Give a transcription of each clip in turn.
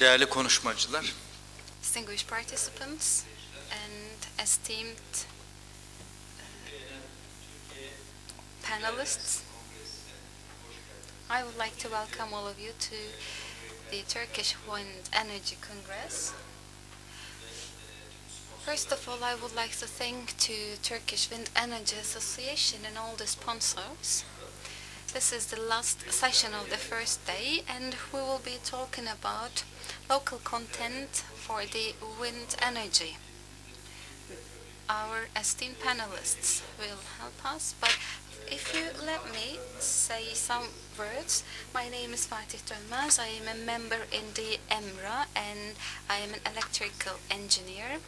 değerli konuşmacılar, distinguished participants, and esteemed uh, panelists. I would like to welcome all of you to the Turkish Wind Energy Congress. First of all, I would like to thank to Turkish Wind Energy Association and all the sponsors. This is the last session of the first day, and we will be talking about local content for the wind energy. Our esteemed panelists will help us, but if you let me say some words, my name is Fatih Dönmez. I am a member in the EMRA and I am an electrical engineer.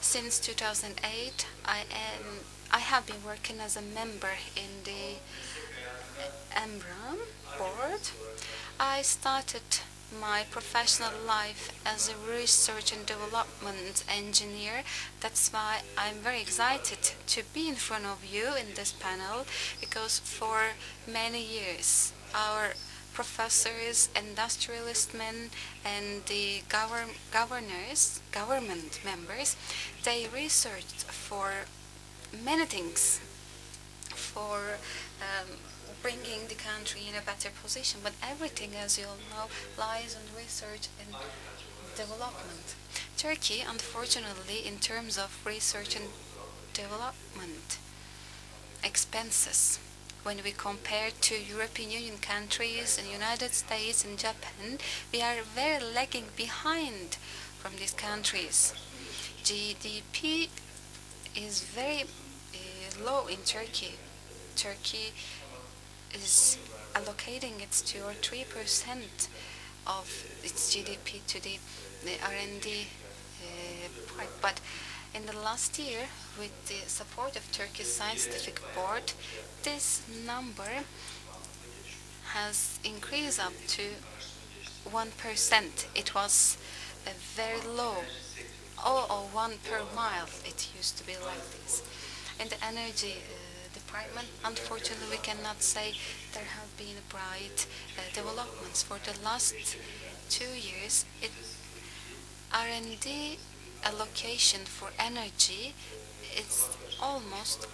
Since 2008, I am I have been working as a member in the EMRA board. I started my professional life as a research and development engineer. That's why I'm very excited to be in front of you in this panel because for many years our professors, industrialist men, and the govern governors, government members, they researched for many things for um, bringing the country in a better position. But everything, as you all know, lies on research and development. Turkey, unfortunately, in terms of research and development expenses, when we compare to European Union countries and United States and Japan, we are very lagging behind from these countries. GDP is very uh, low in Turkey. Turkey is allocating its two or three percent of its GDP to the, the R&D uh, part. But in the last year, with the support of Turkey's scientific board, this number has increased up to one percent. It was uh, very low, oh, oh, one per mile. It used to be like this. And the energy uh, department, unfortunately, we cannot say there have been bright uh, developments for the last two years. R&D allocation for energy is almost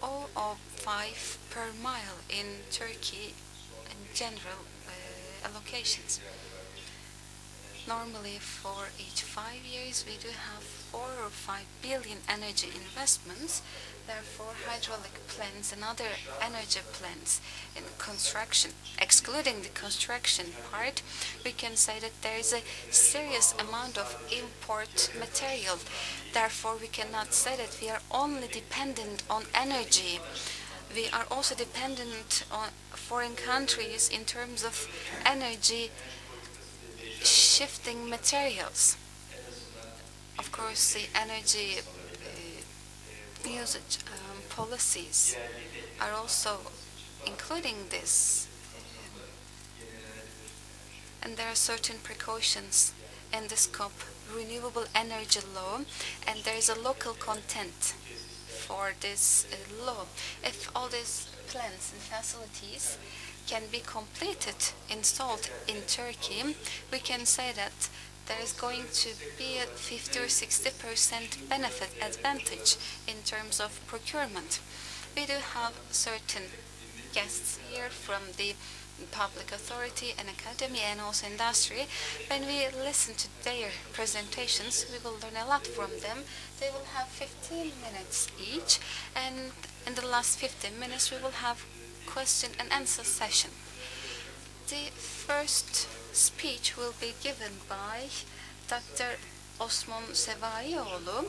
0.05 per mile in Turkey in general uh, allocations. Normally for each five years we do have four or five billion energy investments. Therefore hydraulic plants and other energy plants in construction, excluding the construction part, we can say that there is a serious amount of import material. Therefore we cannot say that we are only dependent on energy. We are also dependent on foreign countries in terms of energy shifting materials. Of course, the energy usage um, policies are also including this. And there are certain precautions in the scope renewable energy law and there is a local content for this uh, law. If all these plants and facilities can be completed, installed in Turkey, we can say that there is going to be a 50 or 60 percent benefit advantage in terms of procurement. We do have certain guests here from the public authority and academy and also industry. When we listen to their presentations, we will learn a lot from them. They will have 15 minutes each, and in the last 15 minutes, we will have question and answer session. The first speech will be given by Dr. Osman Sevaioğlu.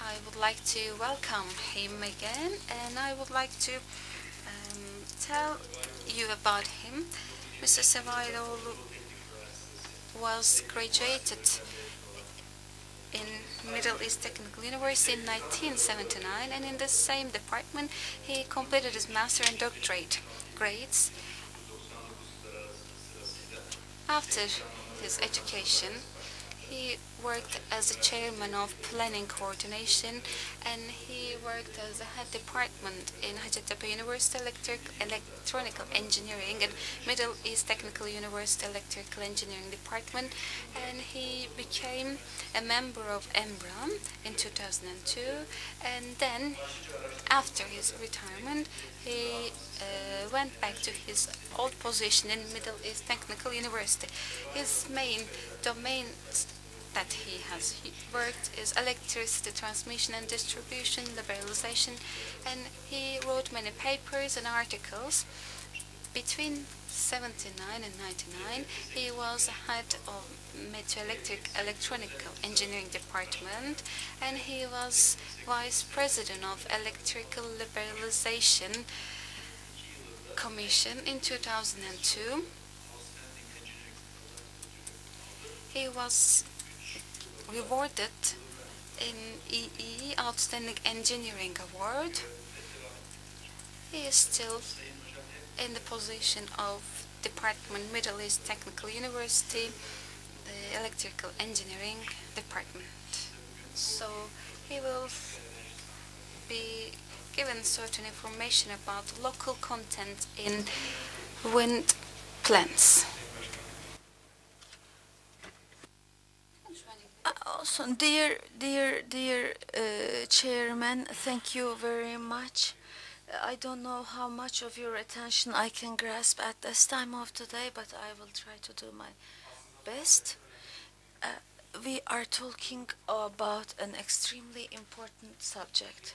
I would like to welcome him again and I would like to um, tell you about him. Mr. Sevaioğlu was graduated in Middle East Technical University in 1979 and in the same department he completed his master and doctorate grades. After his education he worked as a chairman of planning coordination and he worked as a head department in Hacettepe University Electric Electronical Engineering and Middle East Technical University Electrical Engineering Department and he became a member of EMRA in 2002 and then after his retirement he uh, went back to his old position in Middle East Technical University. His main domain that he has worked is electricity transmission and distribution, liberalization, and he wrote many papers and articles. Between 79 and 99, he was head of METU Electric Electronical Engineering Department, and he was vice president of Electrical Liberalization Commission in 2002. He was rewarded in EE Outstanding Engineering Award. He is still in the position of Department Middle East Technical University, Electrical Engineering Department. So he will be given certain information about local content in wind plants. Also, dear, dear, dear uh, chairman, thank you very much. I don't know how much of your attention I can grasp at this time of the day, but I will try to do my best. Uh, we are talking about an extremely important subject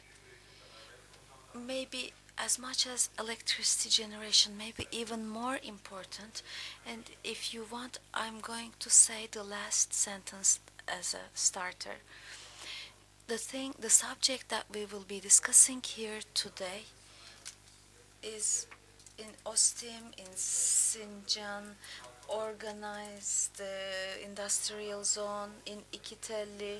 maybe as much as electricity generation, maybe even more important. And if you want, I'm going to say the last sentence as a starter. The thing, the subject that we will be discussing here today is in Ostim, in Sincan, organized uh, industrial zone in Ikitelli.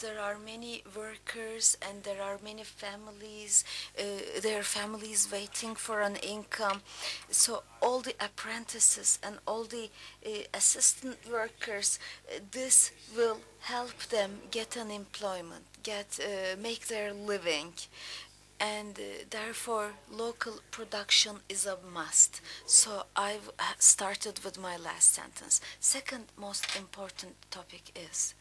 There are many workers and there are many families, uh, their families waiting for an income. So all the apprentices and all the uh, assistant workers, uh, this will help them get an employment, get uh, make their living and uh, therefore local production is a must. So I've started with my last sentence. Second most important topic is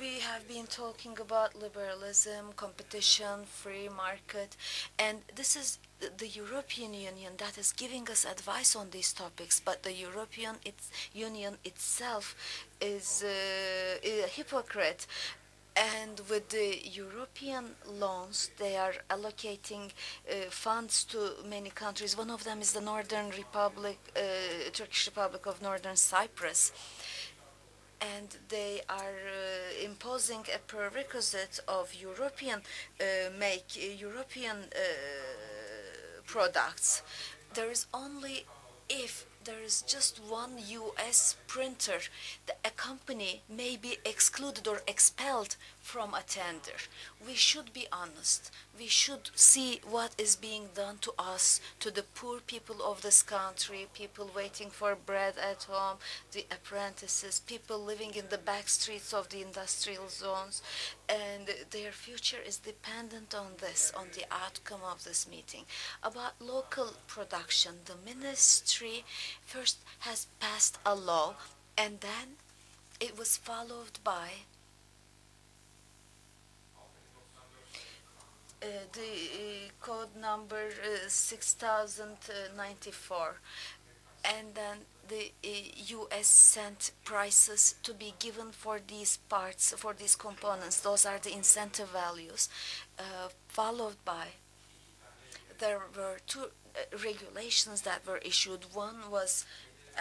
we have been talking about liberalism, competition, free market, and this is the European Union that is giving us advice on these topics, but the European it's, Union itself is uh, a hypocrite. And with the European loans, they are allocating uh, funds to many countries. One of them is the Northern Republic, uh, Turkish Republic of Northern Cyprus and they are uh, imposing a prerequisite of European uh, make European uh, products. There is only if there is just one US printer, a company may be excluded or expelled from a tender. We should be honest. We should see what is being done to us, to the poor people of this country, people waiting for bread at home, the apprentices, people living in the back streets of the industrial zones, and their future is dependent on this, on the outcome of this meeting. About local production, the ministry first has passed a law and then it was followed by Uh, the uh, code number uh, 6094 and then the US sent prices to be given for these parts, for these components. Those are the incentive values, followed by there were two regulations that were issued. One was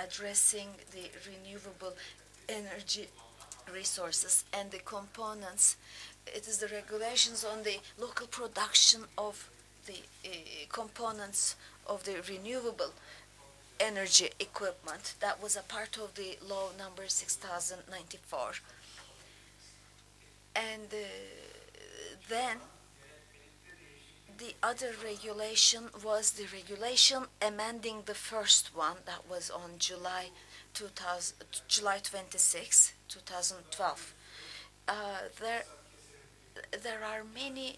addressing the renewable energy resources and the components it is the regulations on the local production of the uh, components of the renewable energy equipment. That was a part of the law number 6094. And uh, then the other regulation was the regulation amending the first one that was on July 2000, July 26, 2012. Uh, there, there are many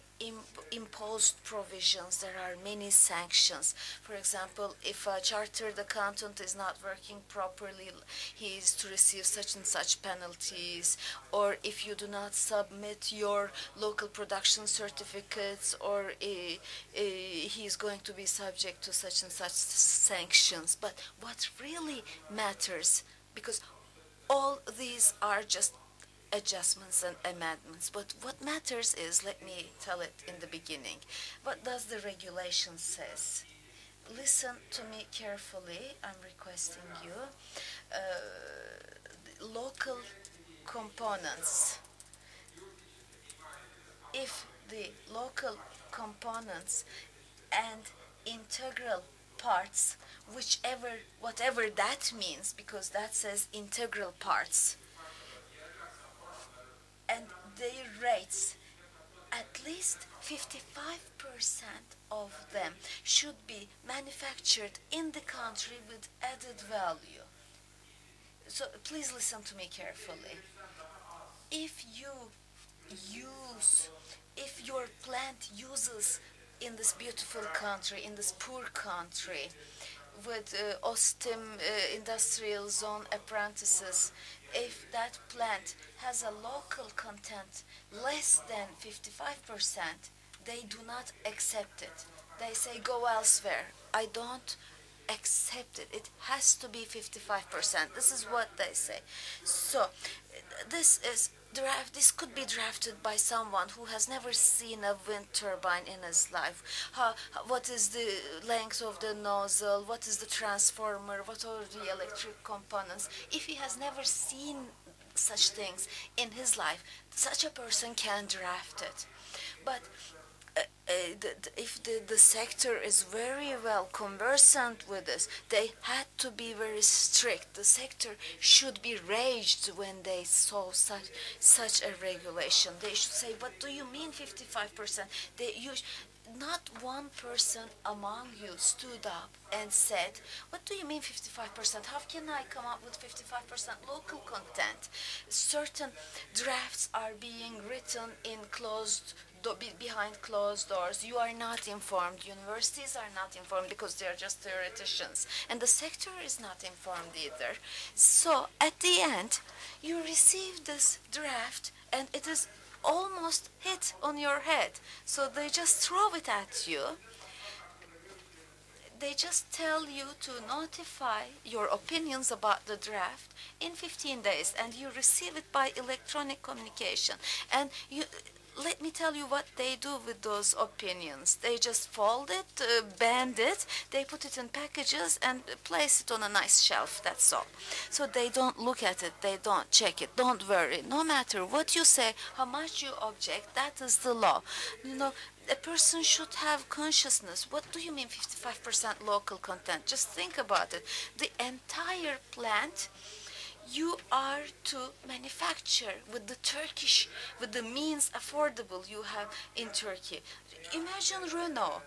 imposed provisions, there are many sanctions. For example, if a chartered accountant is not working properly, he is to receive such and such penalties, or if you do not submit your local production certificates, or he is going to be subject to such and such sanctions. But what really matters, because all these are just adjustments and amendments. But what matters is, let me tell it in the beginning, what does the regulation says? Listen to me carefully, I'm requesting you. Uh, local components. If the local components and integral parts, whichever, whatever that means, because that says integral parts, and their rates, at least 55% of them should be manufactured in the country with added value. So please listen to me carefully. If you use, if your plant uses in this beautiful country, in this poor country, with uh, OSTIM uh, industrial zone apprentices, if that plant has a local content less than 55%, they do not accept it. They say go elsewhere. I don't accept it. It has to be 55%. This is what they say. So this is draft this could be drafted by someone who has never seen a wind turbine in his life. How, what is the length of the nozzle? What is the transformer? What are the electric components? If he has never seen such things in his life such a person can draft it. But uh, uh, if the, the sector is very well conversant with this, they had to be very strict. The sector should be raged when they saw such such a regulation. They should say, "What do you mean 55%?" They you, not one person among you stood up and said, What do you mean 55%? How can I come up with 55% local content? Certain drafts are being written in closed behind closed doors. You are not informed. Universities are not informed because they are just theoreticians. And the sector is not informed either. So at the end, you receive this draft and it is almost hit on your head. So they just throw it at you. They just tell you to notify your opinions about the draft in 15 days and you receive it by electronic communication. And you let me tell you what they do with those opinions. They just fold it, uh, bend it, they put it in packages and place it on a nice shelf, that's all. So they don't look at it, they don't check it, don't worry. No matter what you say, how much you object, that is the law. You know, a person should have consciousness. What do you mean 55% local content? Just think about it. The entire plant you are to manufacture with the Turkish, with the means affordable you have in Turkey. Imagine Renault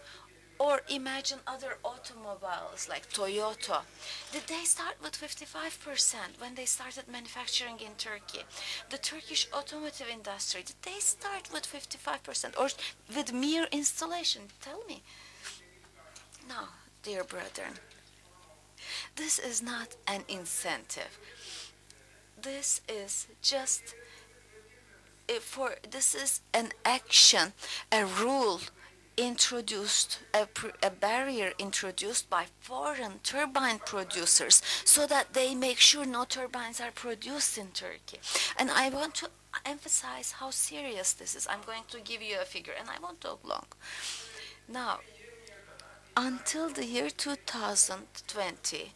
or imagine other automobiles like Toyota. Did they start with 55% when they started manufacturing in Turkey? The Turkish automotive industry, did they start with 55% or with mere installation? Tell me. No, dear brethren. This is not an incentive this is just for this is an action, a rule introduced, a, a, barrier introduced by foreign turbine producers so that they make sure no turbines are produced in Turkey. And I want to emphasize how serious this is. I'm going to give you a figure and I won't talk long. Now, until the year 2020,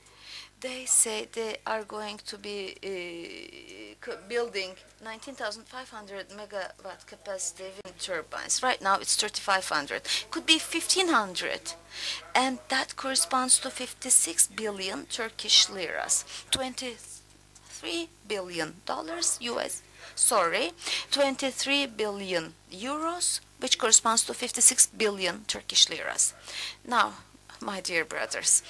they say they are going to be uh, building 19,500 megawatt capacity wind turbines. Right now it's 3,500. Could be 1,500. And that corresponds to 56 billion Turkish liras. 23 billion dollars US. Sorry, 23 billion euros which corresponds to 56 billion Turkish liras. Now, my dear brothers,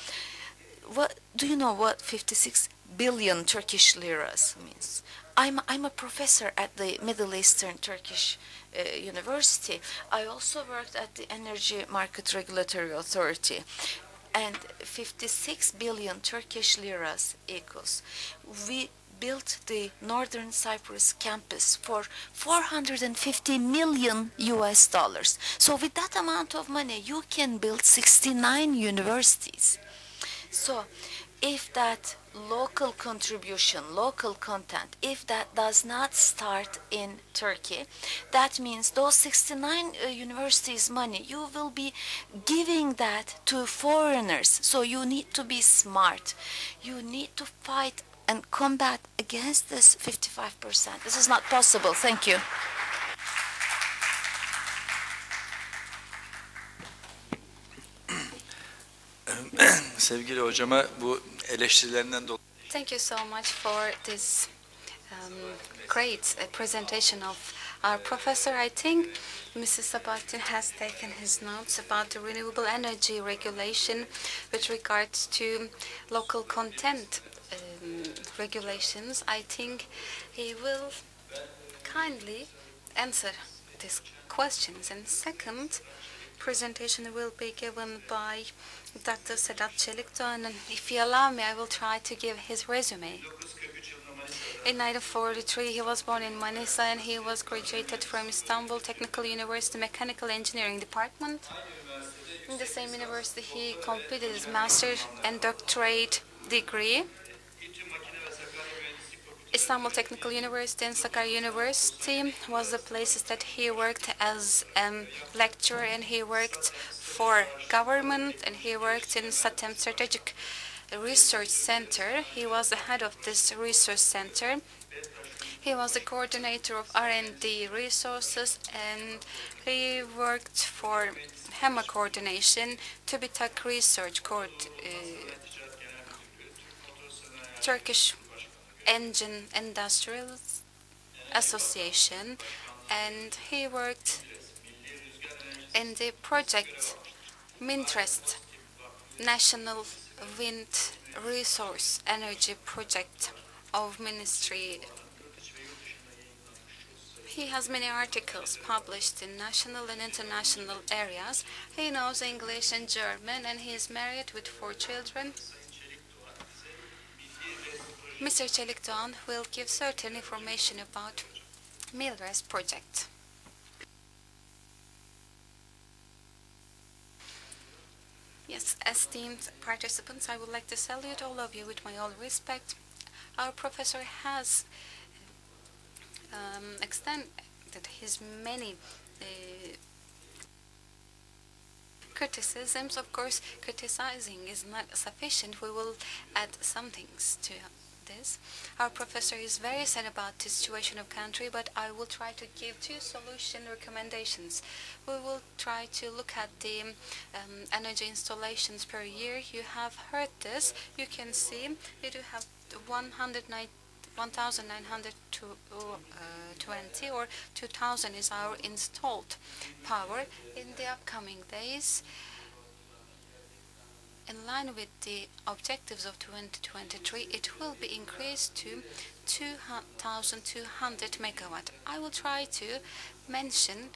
what do you know what 56 billion Turkish liras means? I'm, I'm a professor at the Middle Eastern Turkish uh, University. I also worked at the Energy Market Regulatory Authority. And 56 billion Turkish liras equals. We built the Northern Cyprus campus for 450 million US dollars. So with that amount of money, you can build 69 universities. So if that local contribution, local content, if that does not start in Turkey, that means those 69 uh, universities money, you will be giving that to foreigners. So you need to be smart. You need to fight and combat against this 55%. This is not possible. Thank you. Sevgili hocama bu eleştirilerinden dolayı Thank you so much for this um, great uh, presentation of our professor. I think Mrs. Sabahattin has taken his notes about the renewable energy regulation with regards to local content um, regulations. I think he will kindly answer these questions. And second, presentation will be given by Dr. Sedat Çelikdoğan, and if you allow me, I will try to give his resume. In 1943, he was born in Manisa and he was graduated from Istanbul Technical University Mechanical Engineering Department. In the same university, he completed his master's and doctorate degree. Istanbul Technical University and Sakarya University was the places that he worked as a lecturer and he worked for government and he worked in Satem Strategic Research Center. He was the head of this research center. He was the coordinator of R&D resources and he worked for HEMA coordination, TÜBİTAK Research Court, uh, Turkish Engine Industrials Association and he worked in the project Milres National Wind Resource Energy Project of Ministry. He has many articles published in national and international areas. He knows English and German and he is married with four children. Mr. Çelikdoğan will give certain information about Milres project. Yes, esteemed participants, I would like to salute all of you with my all respect. Our professor has um, extended his many uh, criticisms. Of course, criticizing is not sufficient. We will add some things to this. Our professor is very sad about the situation of country, but I will try to give two solution recommendations. We will try to look at the um, energy installations per year. You have heard this. You can see we do have 109 1920 or 2000 is our installed power in the upcoming days in line with the objectives of 2023, it will be increased to 2,200 megawatt. I will try to mention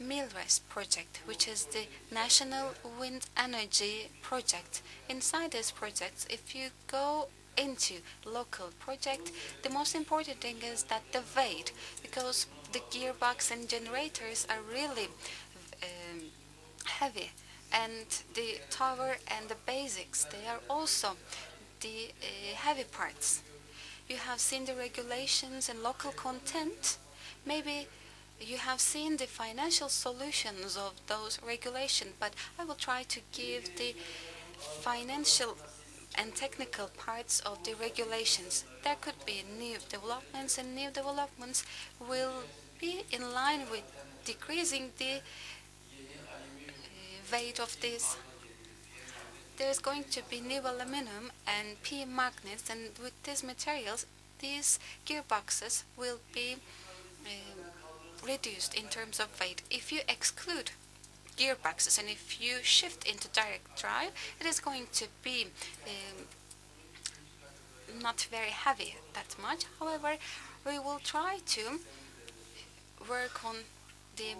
Milres project, which is the National Wind Energy Project. Inside this project, if you go into local project, the most important thing is that the weight, because the gearbox and generators are really um, heavy and the tower and the basics they are also the uh, heavy parts. You have seen the regulations and local content. Maybe you have seen the financial solutions of those regulations but I will try to give the financial and technical parts of the regulations. There could be new developments and new developments will be in line with decreasing the weight of this. There's going to be new aluminum and P magnets and with these materials these gearboxes will be uh, reduced in terms of weight. If you exclude gearboxes and if you shift into direct drive, it is going to be um, not very heavy that much. However, we will try to work on the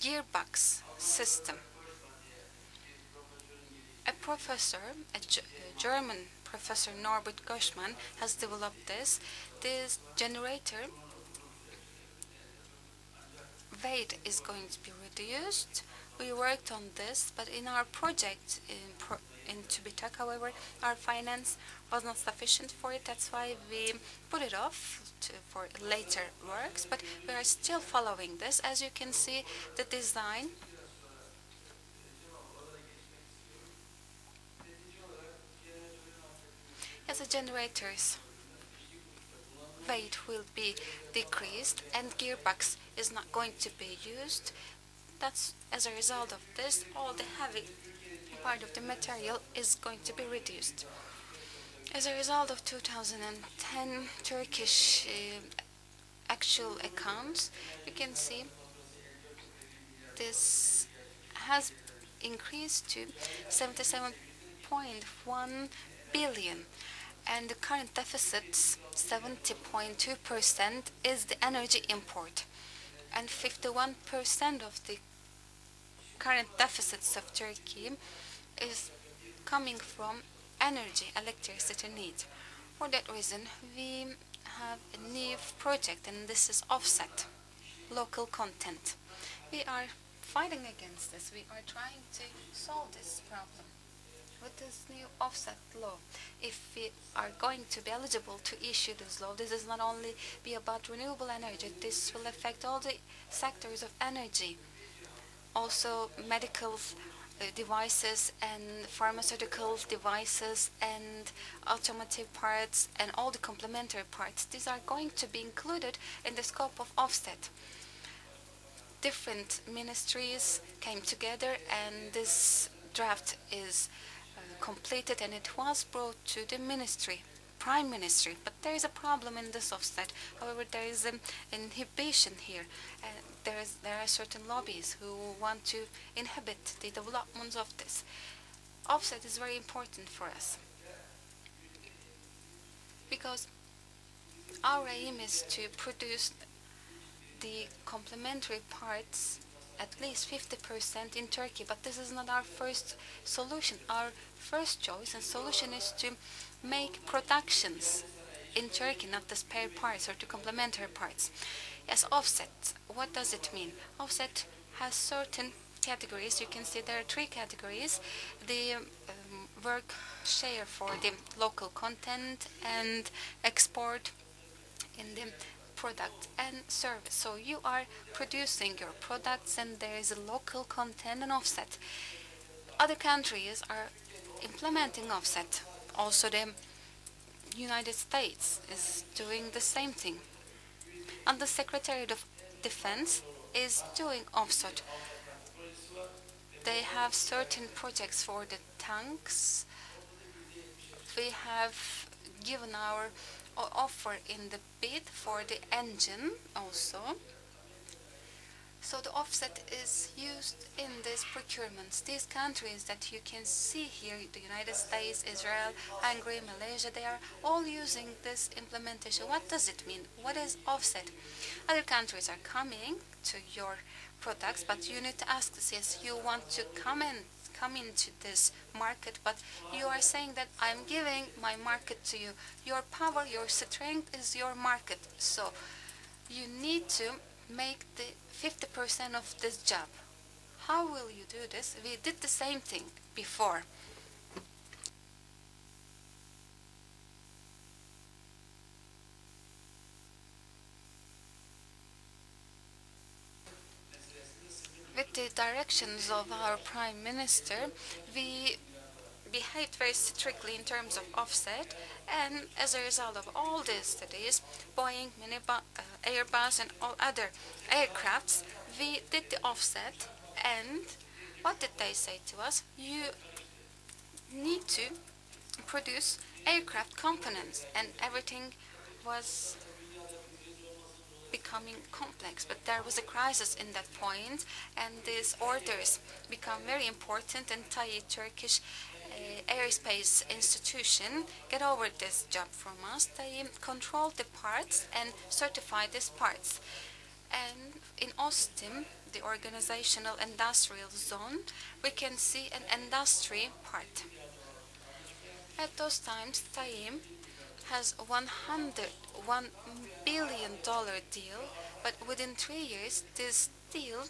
gearbox system. A professor, a, German professor Norbert Goschmann has developed this. This generator weight is going to be reduced. We worked on this, but in our project in, pro in however, our finance was not sufficient for it. That's why we put it off to, for later works, but we are still following this. As you can see, the design as a generators weight will be decreased and gearbox is not going to be used. That's as a result of this, all the heavy part of the material is going to be reduced. As a result of 2010 Turkish uh, actual accounts, you can see this has increased to 77.1 billion and the current deficit 70.2% is the energy import and 51% of the current deficits of Turkey is coming from energy, electricity needs. For that reason, we have a new project and this is offset, local content. We are fighting against this. We are trying to solve this problem with this new offset law. If we are going to be eligible to issue this law, this is not only be about renewable energy, this will affect all the sectors of energy, also medical uh, devices and pharmaceutical devices and automotive parts and all the complementary parts. These are going to be included in the scope of offset. Different ministries came together and this draft is completed and it was brought to the ministry, prime ministry. But there is a problem in this offset. However, there is an inhibition here. Uh, there, is, there are certain lobbies who want to inhibit the development of this. Offset is very important for us because our aim is to produce the complementary parts at least 50% in Turkey. But this is not our first solution. Our first choice and solution is to make productions in Turkey, not the spare parts or the complementary parts. As offset, what does it mean? Offset has certain categories. You can see there are three categories. The um, work share for the local content and export in the product and service. So you are producing your products and there is a local content and offset. Other countries are implementing offset. Also the United States is doing the same thing. And the Secretary of Defense is doing offset. They have certain projects for the tanks. We have given our offer in the bid for the engine also. So the offset is used in these procurements. These countries that you can see here, the United States, Israel, Hungary, Malaysia, they are all using this implementation. What does it mean? What is offset? Other countries are coming to your products, but you need to ask this, you want to come in come into this market, but you are saying that I'm giving my market to you. Your power, your strength is your market. So you need to make the 50% of this job. How will you do this? We did the same thing before. With the directions of our Prime Minister, we behaved very strictly in terms of offset, and as a result of all these studies, Boeing, Minibus, uh, Airbus, and all other aircrafts, we did the offset, and what did they say to us? You need to produce aircraft components, and everything was becoming complex. But there was a crisis in that point, and these orders become very important. And TAI, Turkish uh, Aerospace Institution, get over this job from us. They control the parts and certify these parts. And in Ostim, the organizational industrial zone, we can see an industry part. At those times, Taim has 100, $1 billion deal, but within three years, this deal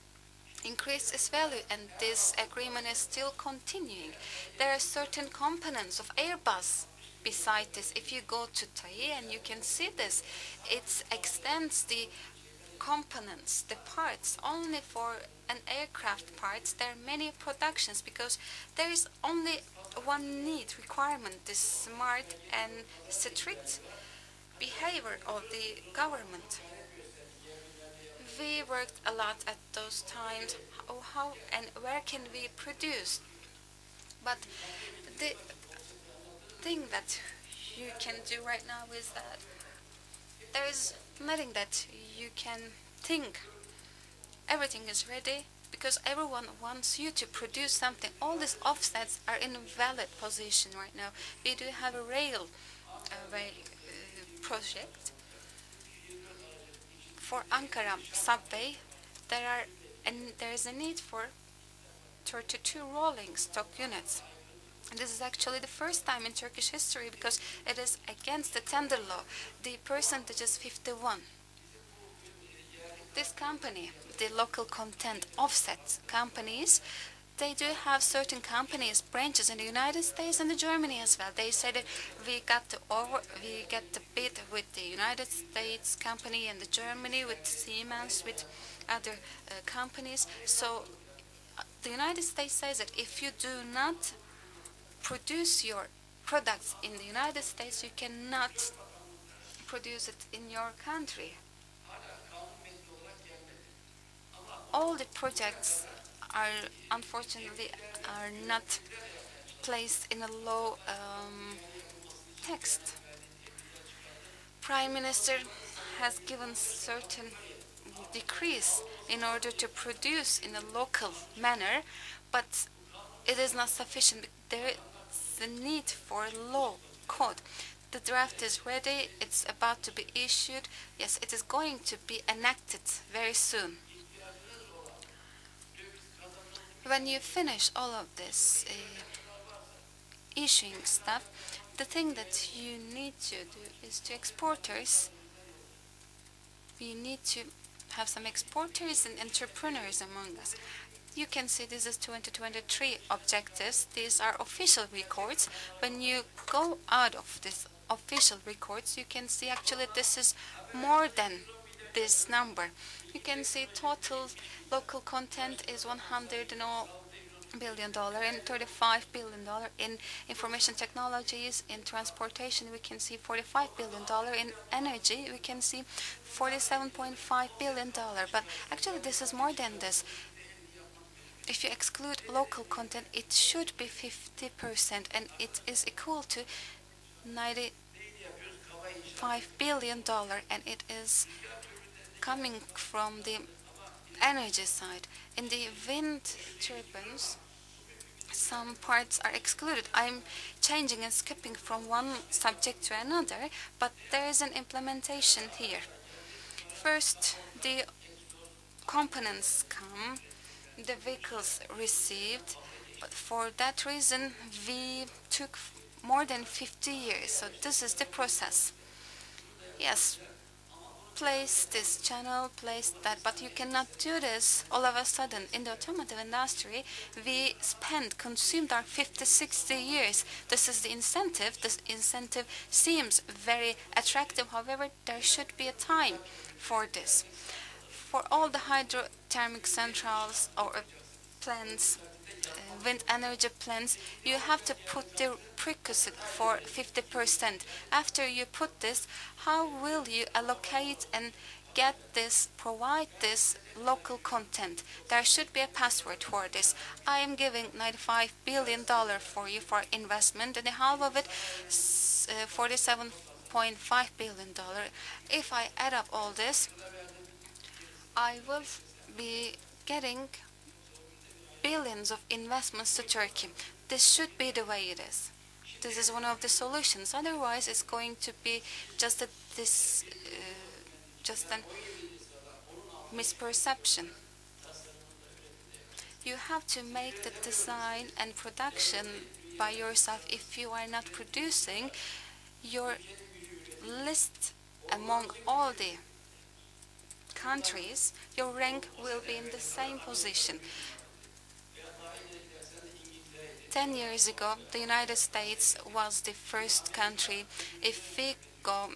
increased its value and this agreement is still continuing. There are certain components of Airbus beside this. If you go to TAI and you can see this, it extends the components, the parts, only for an aircraft parts. There are many productions because there is only one need, requirement, this smart and strict behavior of the government. We worked a lot at those times. How and where can we produce? But the thing that you can do right now is that there is nothing that you can think. Everything is ready because everyone wants you to produce something. All these offsets are in a valid position right now. We do have a rail, uh, rail project for Ankara subway. There are and there is a need for 32 rolling stock units. And this is actually the first time in Turkish history because it is against the tender law. The percentage is 51. This company, the local content offset companies, they do have certain companies branches in the United States and the Germany as well. They said that we got the over we get the bid with the United States company and the Germany with Siemens with other uh, companies. So the United States says that if you do not produce your products in the United States, you cannot produce it in your country. All the projects are unfortunately are not placed in a low um, text. Prime Minister has given certain decrees in order to produce in a local manner, but it is not sufficient. There is a need for a law code. The draft is ready, it's about to be issued. Yes, it is going to be enacted very soon. When you finish all of this uh, issuing stuff, the thing that you need to do is to exporters. We need to have some exporters and entrepreneurs among us. You can see this is 2023 objectives. These are official records. When you go out of this official records, you can see actually this is more than this number. You can see total local content is 100 billion dollar and 35 billion dollar in information technologies in transportation we can see 45 billion dollar in energy we can see 47.5 billion dollar but actually this is more than this if you exclude local content, it should be 50%, and it is equal to 95 billion dollar, and it is coming from the energy side. In the wind turbines, some parts are excluded. I'm changing and skipping from one subject to another, but there is an implementation here. First, the components come the vehicles received, but for that reason we took more than 50 years. So this is the process. Yes, place this channel, place that, but you cannot do this all of a sudden. In the automotive industry, we spent, consumed our 50, 60 years. This is the incentive. This incentive seems very attractive. However, there should be a time for this for all the hydrothermic centrals or plants, wind energy plants, you have to put the prerequisite for 50%. After you put this, how will you allocate and get this, provide this local content. There should be a password for this. I am giving $95 billion for you for investment and half of it, uh, $47.5 billion. If I add up all this, I will be getting billions of investments to Turkey. This should be the way it is. This is one of the solutions. Otherwise, it's going to be just a this uh, just a misperception. You have to make the design and production by yourself. If you are not producing, your list among all the countries, your rank will be in the same position. Ten years ago, the United States was the first country. If we go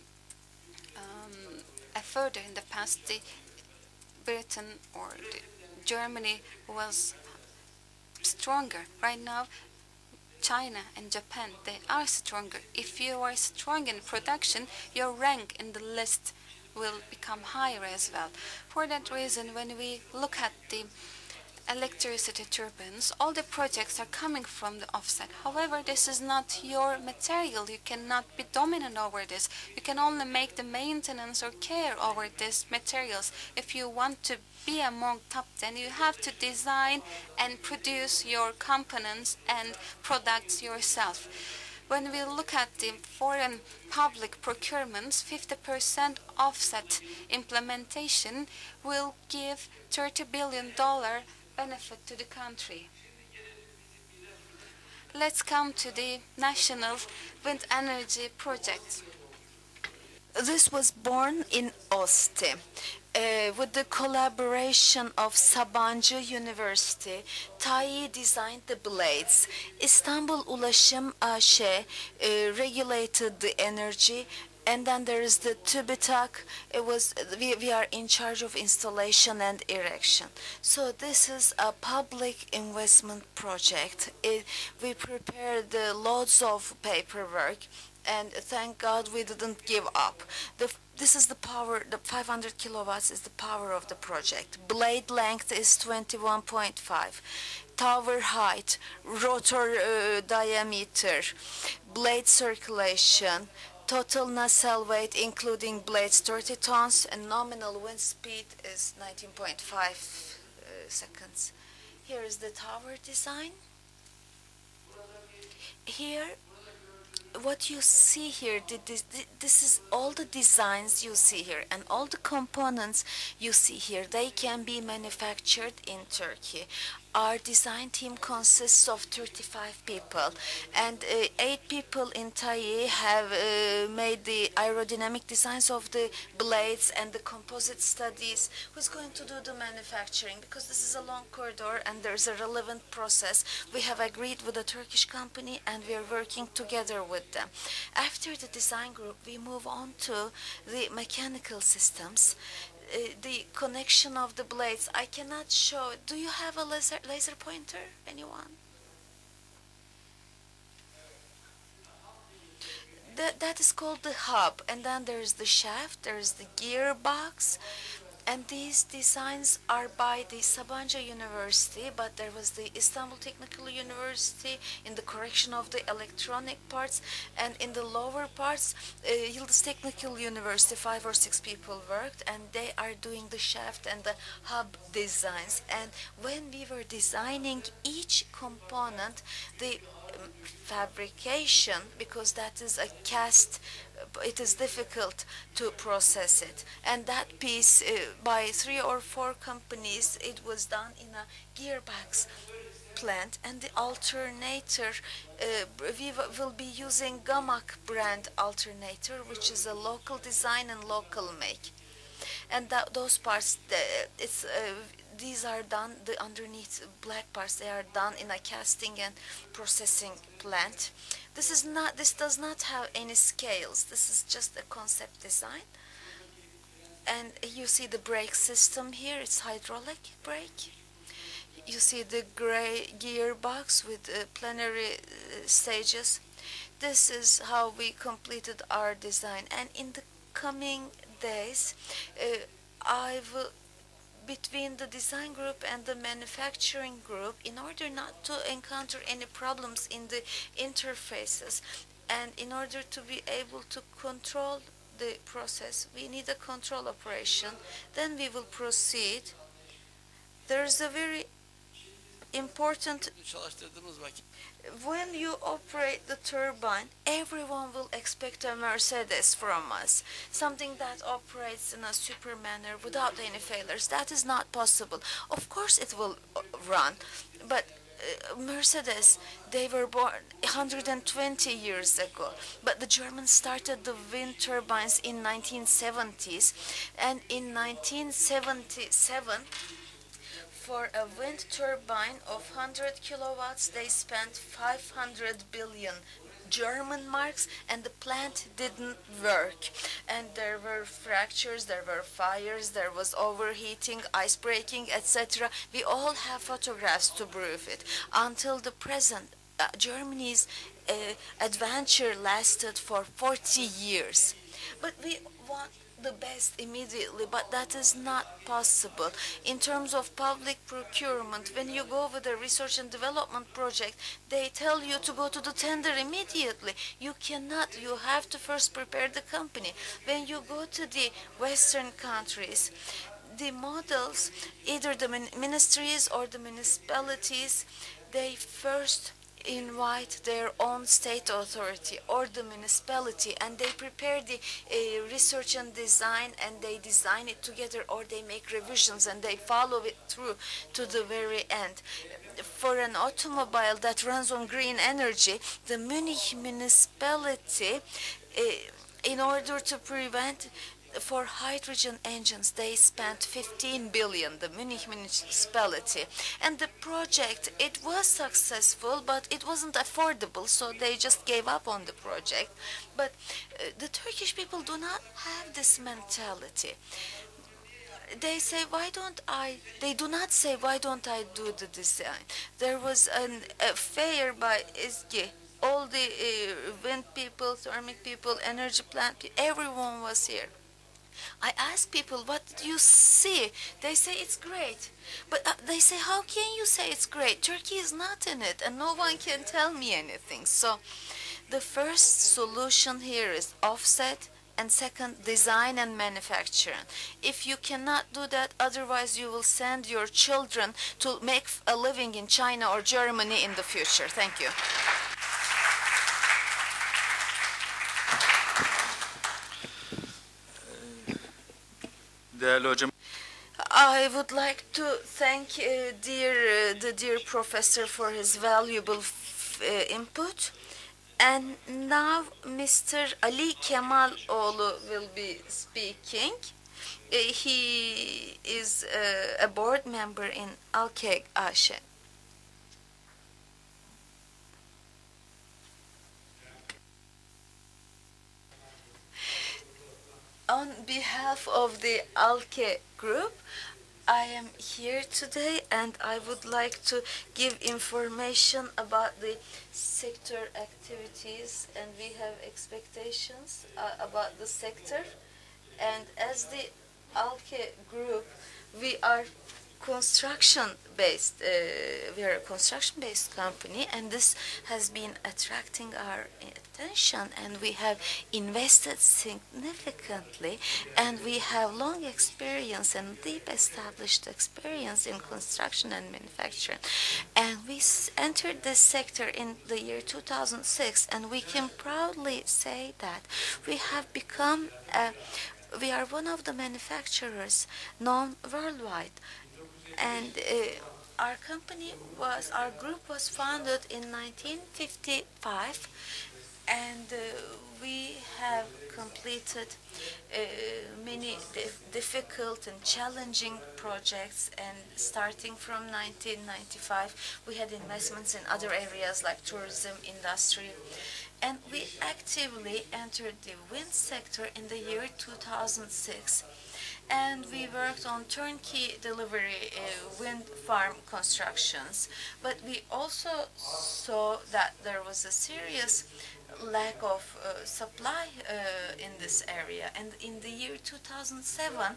um, further in the past, the Britain or the Germany was stronger. Right now, China and Japan, they are stronger. If you are strong in production, your rank in the list will become higher as well. For that reason, when we look at the electricity turbines, all the projects are coming from the offset. However, this is not your material. You cannot be dominant over this. You can only make the maintenance or care over these materials. If you want to be among top 10, you have to design and produce your components and products yourself. When we look at the foreign public procurements, 50% offset implementation will give $30 billion benefit to the country. Let's come to the National Wind Energy Project. This was born in OSTİM uh, with the collaboration of Sabancı University. TAI designed the blades. İstanbul Ulaşım AŞ uh, regulated the energy and then there is the TÜBİTAK. It was we, we are in charge of installation and erection. So this is a public investment project. It, we prepared the loads of paperwork, and thank God we didn't give up. The, this is the power. The 500 kilowatts is the power of the project. Blade length is 21.5 tower height, rotor uh, diameter, blade circulation, Total nacelle weight, including blades, 30 tons, and nominal wind speed is 19.5 uh, seconds. Here is the tower design. Here, what you see here, this, this is all the designs you see here, and all the components you see here, they can be manufactured in Turkey our design team consists of 35 people and uh, eight people in TAI have uh, made the aerodynamic designs of the blades and the composite studies. Who's going to do the manufacturing? Because this is a long corridor and there's a relevant process. We have agreed with a Turkish company and we are working together with them. After the design group we move on to the mechanical systems uh, the connection of the blades. I cannot show. Do you have a laser laser pointer? Anyone? That that is called the hub, and then there's the shaft. There's the gearbox, and these designs are by the Sabancı University, but there was the Istanbul Technical University in the correction of the electronic parts, and in the lower parts, uh, Yıldız Technical University, five or six people worked, and they are doing the shaft and the hub designs. And when we were designing each component, the fabrication, because that is a cast it is difficult to process it. And that piece, uh, by three or four companies, it was done in a gearbox plant and the alternator uh, we will be using Gamak brand alternator which is a local design and local make and that, those parts it's uh, these are done the underneath black parts they are done in a casting and processing plant. This is not this does not have any scales. This is just a concept design. And you see the brake system here it's hydraulic brake. You see the gray gearbox with uh, planetary uh, stages. This is how we completed our design. And in the coming days uh, I will between the design group and the manufacturing group in order not to encounter any problems in the interfaces and in order to be able to control the process. We need a control operation. Then we will proceed. There's a very important when you operate the turbine, everyone will expect a Mercedes from us, something that operates in a super manner without any failures. That is not possible. Of course, it will uh, run, but uh, Mercedes, they were born 120 years ago, but the Germans started the wind turbines in 1970s, and in 1977 for a wind turbine of 100 kilowatts, they spent 500 billion German marks, and the plant didn't work. And there were fractures, there were fires, there was overheating, ice breaking, etc. We all have photographs to prove it. Until the present, uh, Germany's uh, adventure lasted for 40 years. But we want the best immediately, but that is not possible. In terms of public procurement, when you go with a research and development project, they tell you to go to the tender immediately. You cannot, you have to first prepare the company. When you go to the Western countries, the models, either the ministries or the municipalities, they first invite their own state authority or the municipality and they prepare the uh, research and design and they design it together or they make revisions and they follow it through to the very end. For an automobile that runs on green energy the munich municipality uh, in order to prevent for hydrogen engines, they spent 15 billion, the Munich municipality. And the project, it was successful, but it wasn't affordable, so they just gave up on the project. But uh, the Turkish people do not have this mentality. They say, why don't I, they do not say, why don't I do the design? There was an, a fair by ICCI all the uh, wind people, thermic people, energy plant, everyone was here. I ask people, what do you see? They say it's great. But uh, they say, how can you say it's great? Turkey is not in it, and no one can tell me anything. So the first solution here is offset, and second, design and manufacturing. If you cannot do that, otherwise you will send your children to make a living in China or Germany in the future. Thank you. Değerli hocam, I would like to thank uh, dear uh, the dear professor for his valuable uh, input. And now Mr. Ali Kemaloğlu will be speaking. Uh, he is uh, a board member in Alke AŞ. On behalf of the Alke group, I am here today and I would like to give information about the sector activities and we have expectations uh, about the sector. And as the Alke group, we are construction based uh, we are a construction based company and this has been attracting our attention and we have invested significantly and we have long experience and deep established experience in construction and manufacturing. And we entered this sector in the year 2006 and we can proudly say that we have become a we are one of the manufacturers known worldwide and uh, our company was our group was founded in 1955 and uh, we have completed uh, many dif- difficult and challenging projects. And starting from 1995 we had investments in other areas like tourism industry. And we actively entered the wind sector in the year 2006 and we worked on turnkey delivery uh, wind farm constructions. But we also saw that there was a serious lack of uh, supply uh, in this area. And in the year 2007,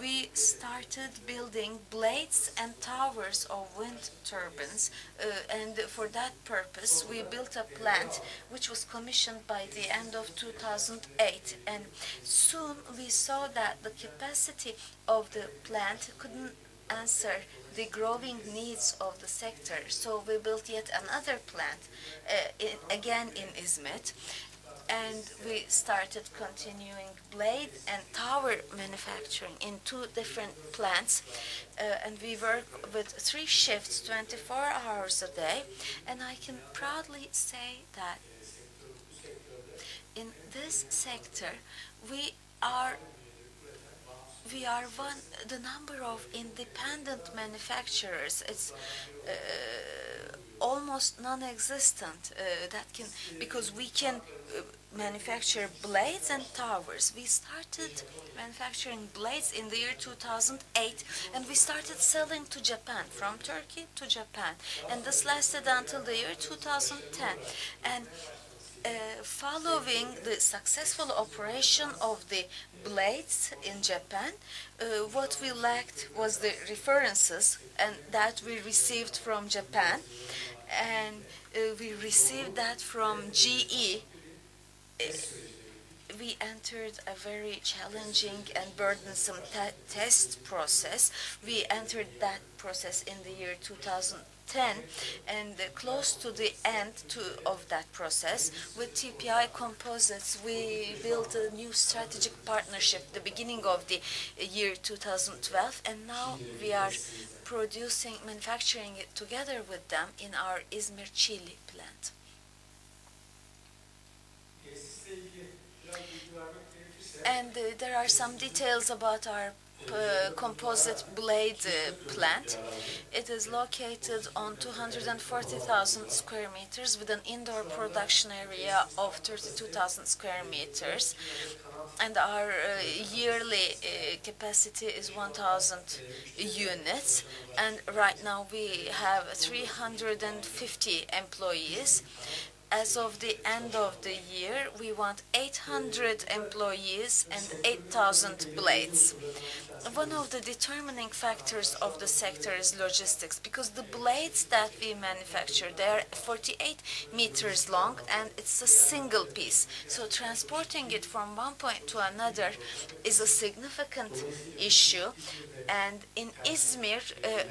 we started building blades and towers of wind turbines. Uh, and for that purpose, we built a plant which was commissioned by the end of 2008. And soon we saw that the capacity of the plant couldn't answer the growing needs of the sector. So we built yet another plant, uh, in, again in Izmit, and we started continuing blade and tower manufacturing in two different plants. Uh, and we work with three shifts, 24 hours a day. And I can proudly say that in this sector, we are we are one the number of independent manufacturers it's uh, almost non-existent uh, that can because we can uh, manufacture blades and towers. We started manufacturing blades in the year 2008 and we started selling to Japan from Turkey to Japan and this lasted until the year 2010 and uh, following the successful operation of the blades in Japan, uh, what we lacked was the references, and that we received from Japan, and uh, we received that from GE. Uh, we entered a very challenging and burdensome test process. We entered that process in the year 2000. 10 and close to the end to, of that process with TPI Composites we built a new strategic partnership the beginning of the year 2012 and now we are producing manufacturing it together with them in our Izmir Çiğli plant. And uh, there are some details about our uh, composite blade uh, plant. It is located on 240,000 square meters with an indoor production area of 32,000 square meters. And our uh, yearly uh, capacity is 1,000 units. And right now we have 350 employees as of the end of the year, we want 800 employees and 8,000 blades. One of the determining factors of the sector is logistics because the blades that we manufacture they are 48 meters long and it's a single piece. So transporting it from one point to another is a significant issue. And in Izmir uh,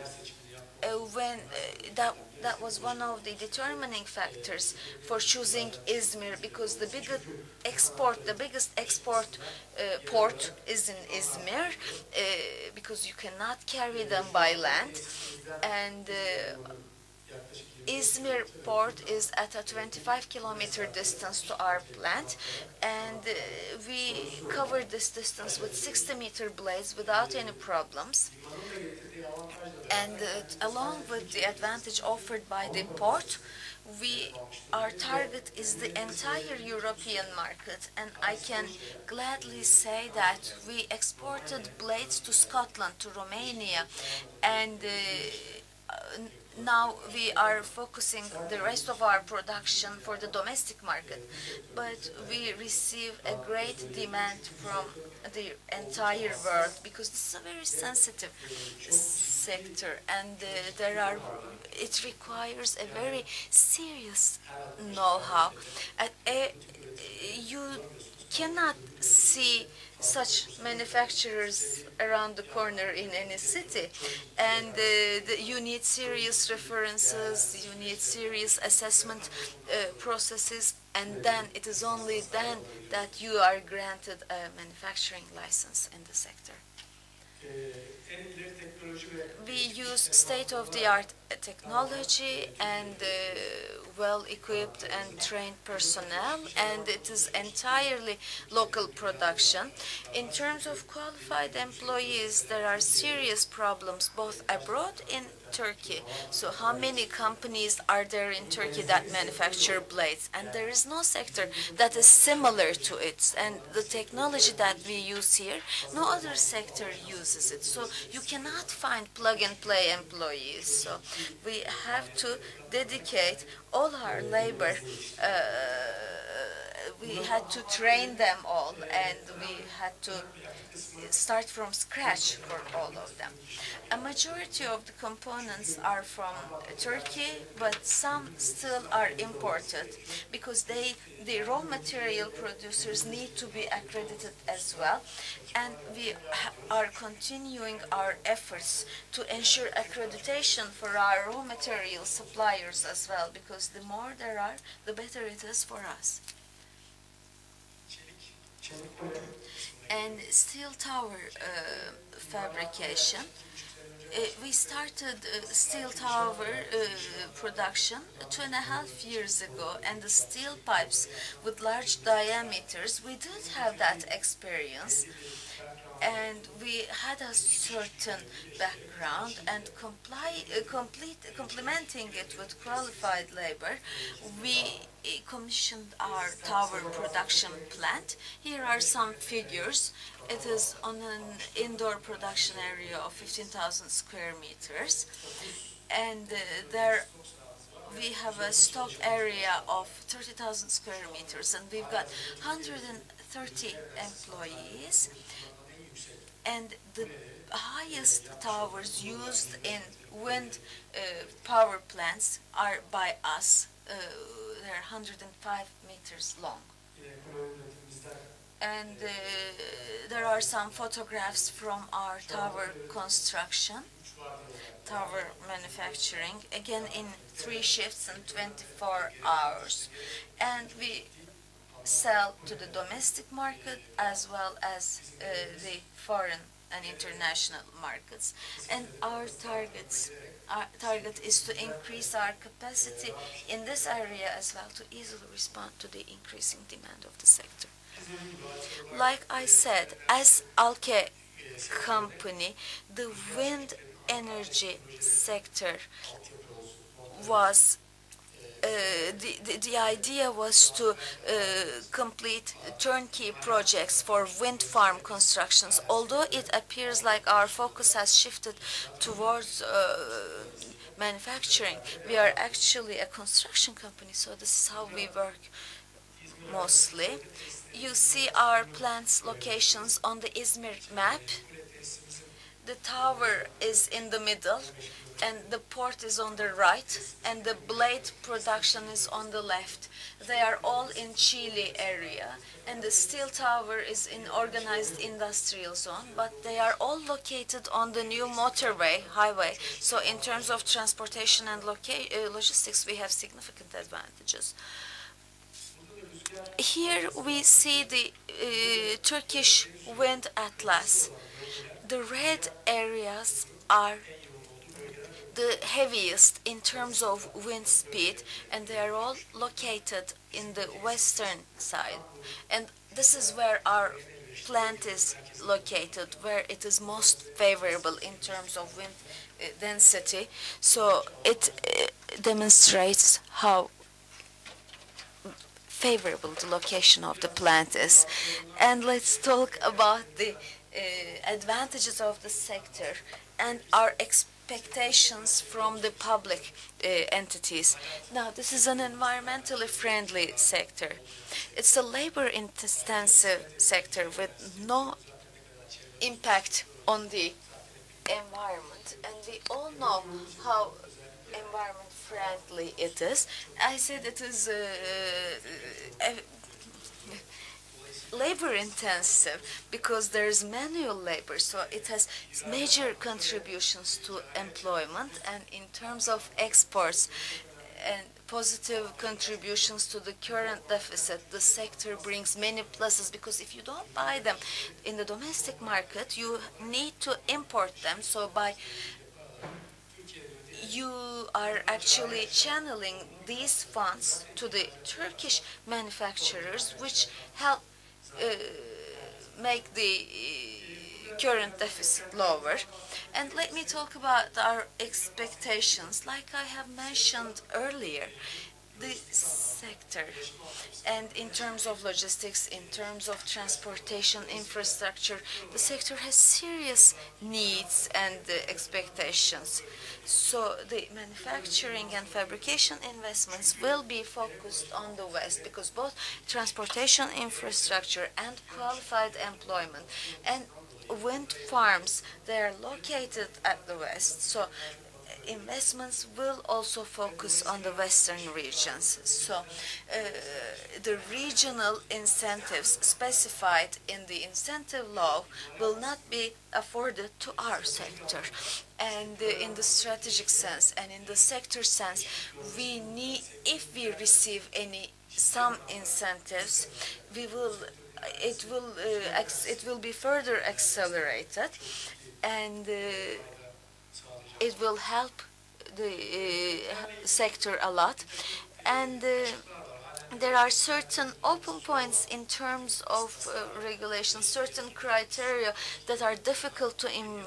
uh, when uh, that that was one of the determining factors for choosing Izmir because the biggest export, the biggest export uh, port is in Izmir uh, because you cannot carry them by land. And uh, Izmir port is at a 25 kilometer distance to our plant and uh, we covered this distance with 60 meter blades without any problems. And uh, along with the advantage offered by the port we our target is the entire European market and I can gladly say that we exported blades to Scotland to Romania and uh, now we are focusing the rest of our production for the domestic market, but we receive a great demand from the entire world because this is a very sensitive sector and uh, there are it requires a very serious know-how. Uh, you cannot see such manufacturers around the corner in any city. And uh, the, you need serious references you need serious assessment uh, processes and then it is only then that you are granted a manufacturing license in the sector we use state-of-the-art technology and uh, well-equipped and trained personnel, and it is entirely local production. In terms of qualified employees, there are serious problems both abroad in Turkey. So how many companies are there in Turkey that manufacture blades? And there is no sector that is similar to it. And the technology that we use here, no other sector uses it. So you cannot find plug and play employees. So We have to dedicate all our labor. Uh, we had to train them all, and we had to start from scratch for all of them. A majority of the components are from Turkey, but some still are imported because they, the raw material producers need to be accredited as well. And we are continuing our efforts to ensure accreditation for our raw material suppliers as well, because the more there are, the better it is for us. And steel tower uh, fabrication. Uh, we started uh, steel tower uh, production two and a half years ago, and the steel pipes with large diameters, we did have that experience. And we had a certain background and comply, uh, complete, complementing it with qualified labor, we uh, commissioned our tower production plant. Here are some figures. It is on an indoor production area of 15,000 square meters. And uh, there we have a stock area of 30,000 square meters and we've got 130 employees and the highest towers used in wind uh, power plants are by us. Uh, they're 105 meters long. And uh, there are some photographs from our tower construction, tower manufacturing, again in three shifts and 24 hours. And we sell to the domestic market as well as uh, the foreign and international markets. And our targets, our target is to increase our capacity in this area as well to easily respond to the increasing demand of the sector. Like I said, as Alke company, the wind energy sector was the, the, the idea was to uh, complete turnkey projects for wind farm constructions. Although it appears like our focus has shifted towards uh, manufacturing, we are actually a construction company, so this is how we work mostly. You see our plants locations on the Izmir map. The tower is in the middle and the port is on the right and the blade production is on the left. They are all in Çiğli area and the steel tower is in organized industrial zone but they are all located on the new motorway highway so in terms of transportation and uh, logistics we have significant advantages. Here we see the uh, Turkish wind atlas. The red areas are the heaviest in terms of wind speed and they are all located in the western side. And this is where our plant is located where it is most favorable in terms of wind uh, density. So it uh, demonstrates how favorable the location of the plant is. And let's talk about the advantages of the sector and our expectations from the public uh, entities. Now, this is an environmentally friendly sector. It's a labor intensive sector with no impact on the environment. And we all know how environment friendly it is. I said it is uh, uh, labor intensive because there's manual labor so it has major contributions to employment. And in terms of exports and positive contributions to the current deficit the sector brings many pluses because if you don't buy them in the domestic market you need to import them. So by you are actually channeling these funds to the Turkish manufacturers, which help make the uh, current deficit lower. And let me talk about our expectations. Like I have mentioned earlier, the sector and in terms of logistics, in terms of transportation infrastructure, the sector has serious needs and uh, expectations. So the manufacturing and fabrication investments will be focused on the West because both transportation infrastructure and qualified employment and wind farms, they are located at the West. So investments will also focus on the western regions. So uh, the regional incentives specified in the incentive law will not be afforded to our sector. And uh, in the strategic sense and in the sector sense, we need, if we receive any some incentives, we will it will uh, it will be further accelerated and uh, it will help the uh, sector a lot. And uh, there are certain open points in terms of uh, regulation, certain criteria that are difficult to Im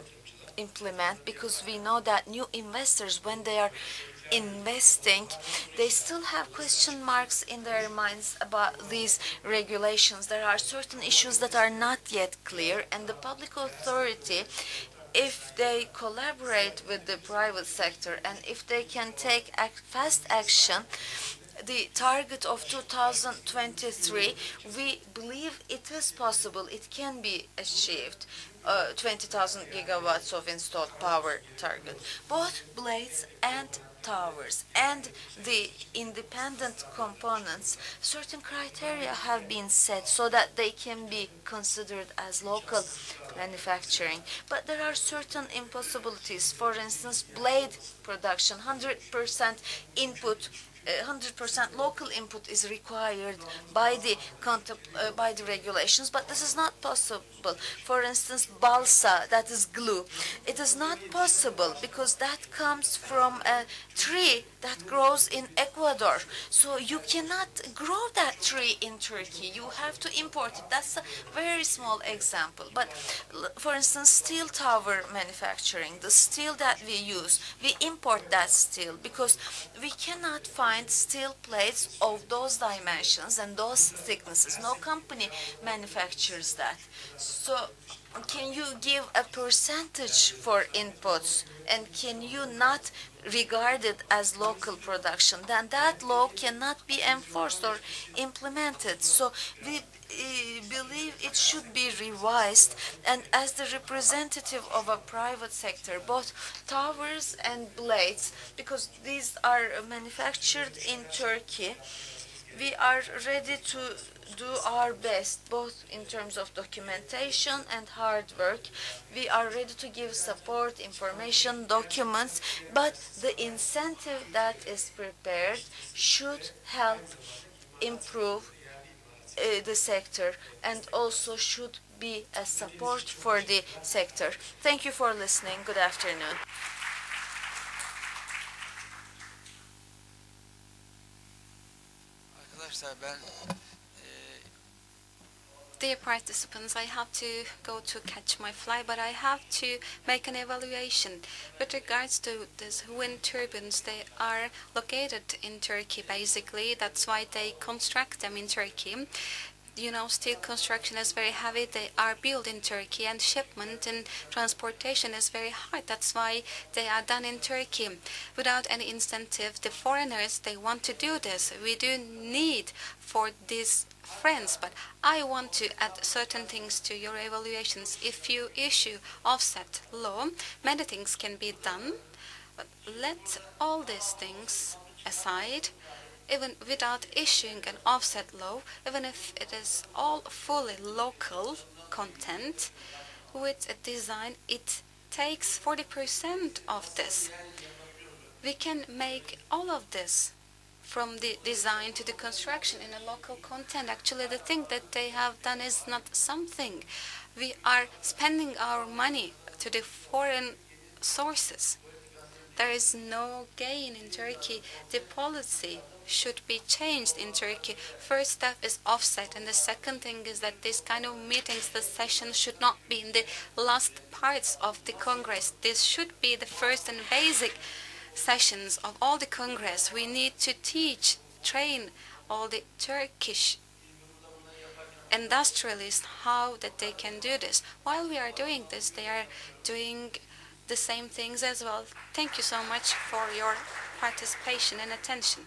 implement because we know that new investors, when they are investing, they still have question marks in their minds about these regulations. There are certain issues that are not yet clear, and the public authority if they collaborate with the private sector and if they can take fast action, the target of 2023, we believe it is possible, it can be achieved. Uh, 20,000 gigawatts of installed power target. Both blades and towers and the independent components, certain criteria have been set so that they can be considered as local manufacturing. But there are certain impossibilities. For instance, blade production, 100% input 100% local input is required by the uh, by the regulations, but this is not possible. For instance, balsa, that is glue, it is not possible because that comes from a tree that grows in Ecuador. So you cannot grow that tree in Turkey. You have to import it. That's a very small example. But for instance, steel tower manufacturing, the steel that we use, we import that steel because we cannot find steel plates of those dimensions and those thicknesses. No company manufactures that. So can you give a percentage for inputs and can you not regard it as local production then that law cannot be enforced or implemented. So we uh, believe it should be revised and as the representative of a private sector both towers and blades because these are manufactured in Turkey we are ready to do our best, both in terms of documentation and hard work. We are ready to give support, information, documents, but the incentive that is prepared should help improve uh, the sector and also should be a support for the sector. Thank you for listening. Good afternoon. Arkadaşlar ben Dear participants, I have to go to catch my flight, but I have to make an evaluation with regards to these wind turbines. They are located in Turkey, basically. That's why they construct them in Turkey you know, steel construction is very heavy. They are built in Turkey, and shipment and transportation is very hard. That's why they are done in Turkey. Without any incentive, the foreigners they want to do this. We do need for these friends, but I want to add certain things to your evaluations. If you issue offset law, many things can be done, but let all these things aside even without issuing an offset law, even if it is all fully local content, with a design, it takes 40% of this. We can make all of this from the design to the construction in a local content. Actually, the thing that they have done is not something. We are spending our money to the foreign sources. There is no gain in Turkey. The policy should be changed in Turkey. First step is offset, and the second thing is that this kind of meetings, the sessions should not be in the last parts of the Congress. This should be the first and basic sessions of all the Congress. We need to teach train all the Turkish industrialists how that they can do this. While we are doing this, they are doing the same things as well. Thank you so much for your participation and attention.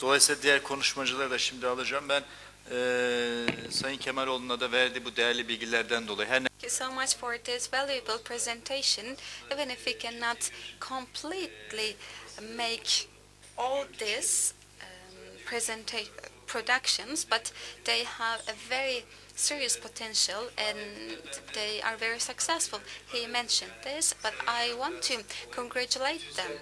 Dolayısıyla diğer konuşmacıları da şimdi alacağım. Ben eee Sayın Kemaloğlu'na da verdiği bu değerli bilgilerden dolayı her Thank you so much for this valuable presentation. Even if we cannot completely make all these um, productions, but they have a very serious potential and they are very successful. He mentioned this, but I want to congratulate them.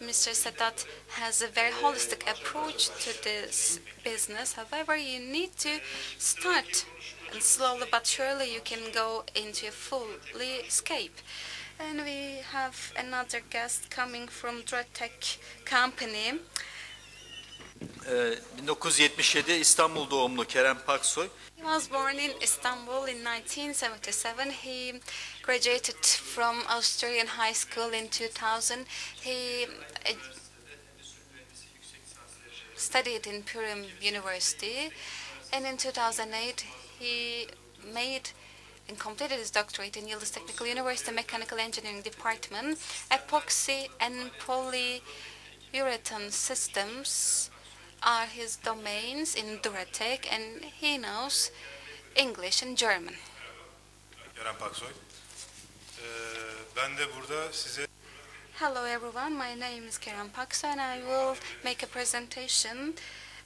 Mr. Sadat has a very holistic approach to this business. However, you need to start and slowly but surely you can go into a fully escape. And we have another guest coming from Duratec company. Eee, 1977 İstanbul doğumlu Kerem Paksoy. He was born in Istanbul in 1977. He graduated from Austrian High School in 2000. He uh, studied in Purim University, and in 2008 he made and completed his doctorate in Yıldız Technical University Mechanical Engineering Department. Epoxy and polyurethane systems are his domains in Duratec, and he knows English and German. Kerem Paksoy. Ee, ben de burada size Hello everyone, my name is Kerem Paksoy and I will make a presentation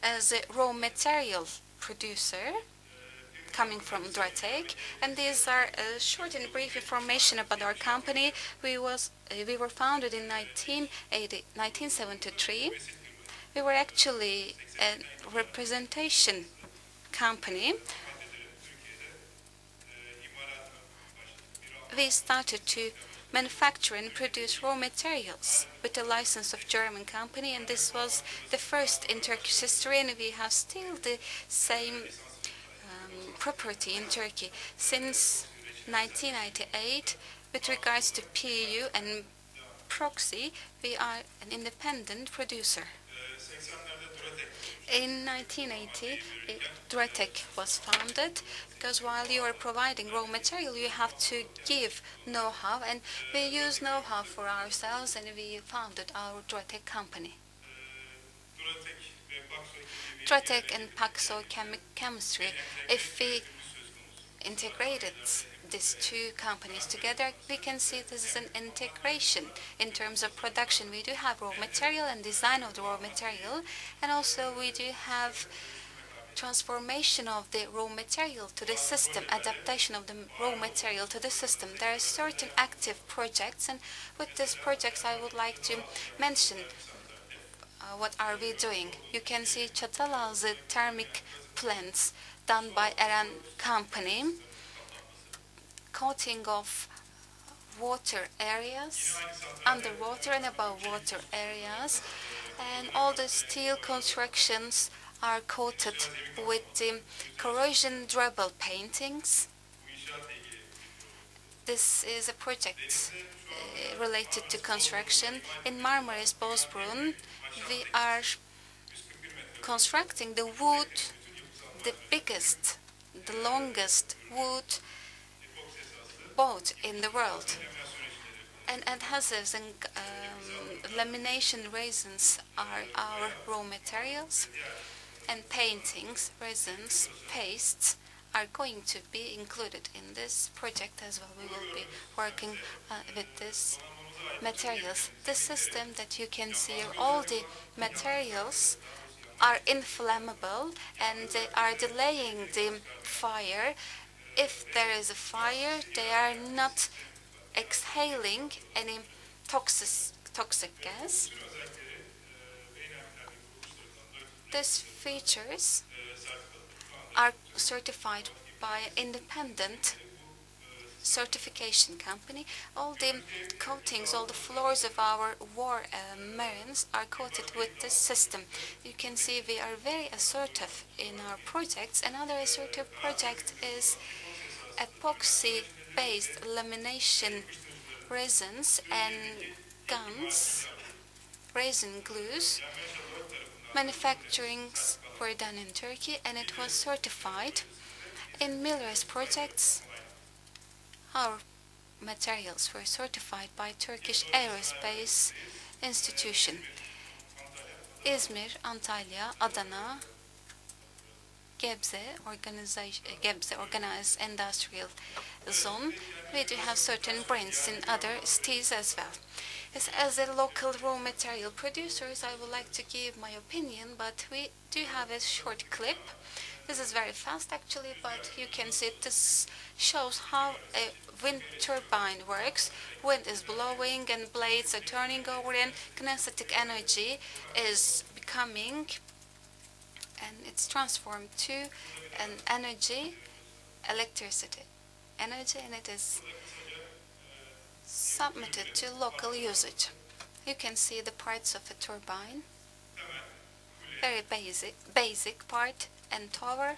as a raw material producer coming from Duratec. And these are a short and brief information about our company. We, was, uh, we were founded in 1973. We were actually a representation company. We started to manufacture and produce raw materials with the license of German company and this was the first in Turkish history and we have still the same property in Turkey since 1998 with regards to PU and epoxy we are an independent producer. In 1980, it- Duratec was founded because while you are providing raw material, you have to give know-how, and we use know-how for ourselves, and we founded our Duratec company. Duratec and Paksoy Chemi- Chemistry, if we integrated these two companies together, we can see this is an integration in terms of production. We do have raw material and design of the raw material, and also we do have transformation of the raw material to the system, adaptation of the raw material to the system. There are certain active projects, and with these projects, I would like to mention uh, what are we doing. You can see Çatalağzı thermic plants done by Eren company, coating of water areas, underwater and above water areas, and all the steel constructions are coated with the corrosion durable paintings. This is a project uh, related to construction. In Marmaris Bozburun, we are constructing the wood, the biggest, the longest wood boat in the world. And adhesives and um, lamination resins are our raw materials, and paintings, resins, pastes are going to be included in this project as well. We will be working uh, with this materials. The system that you can see, all the materials are inflammable and they are delaying the fire. If there is a fire, they are not exhaling any toxic, toxic gas. These features are certified by independent certification company. All the coatings, all the floors of our war uh, marines are coated with this system. You can see we are very assertive in our projects. Another assertive project is epoxy-based lamination resins and guns, resin glues. Manufacturings were done in Turkey and it was certified. In Milres projects, our materials were certified by Turkish Aerospace Institution. İzmir, Antalya, Adana, Gebze, Gebze Organized Industrial Zone. We do have certain brands in other cities as well. As, as a local raw material producers, I would like to give my opinion, but we do have a short clip. This is very fast actually, but you can see this shows how a wind turbine works. Wind is blowing and blades are turning over and kinetic energy is becoming and it's transformed to an energy, electricity energy and it is submitted to local usage. You can see the parts of a turbine, very basic, basic part and tower.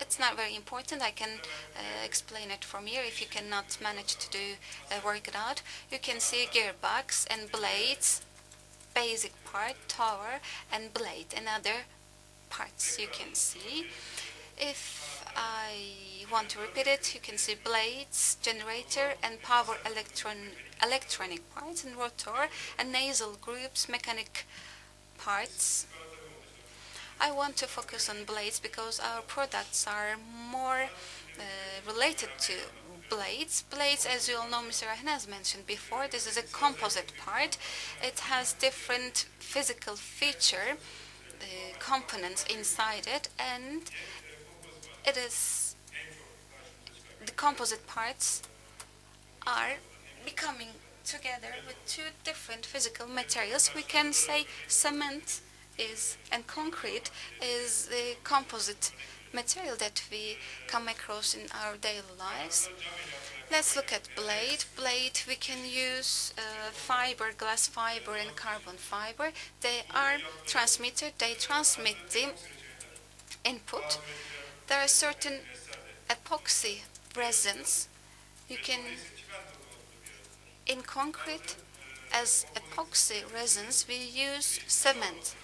It's not very important. I can uh, explain it from here if you cannot manage to do uh, work it out. You can see gearbox and blades, basic part, tower and blade and other parts you can see. If I want to repeat it, you can see blades, generator and power electron electronic parts and rotor and nacelle groups, mechanic parts. I want to focus on blades because our products are more uh, related to blades. Blades, as you all know, Mr. Rahn has mentioned before, this is a composite part. It has different physical feature uh, components inside it and it is the composite parts are becoming together with two different physical materials. We can say cement is and concrete is the composite material that we come across in our daily lives. Let's look at blade. Blade, we can use uh, fiber, glass fiber and carbon fiber. They are transmitted, they transmit the input. There are certain epoxy resins. You can, in concrete, as epoxy resins, we use cement.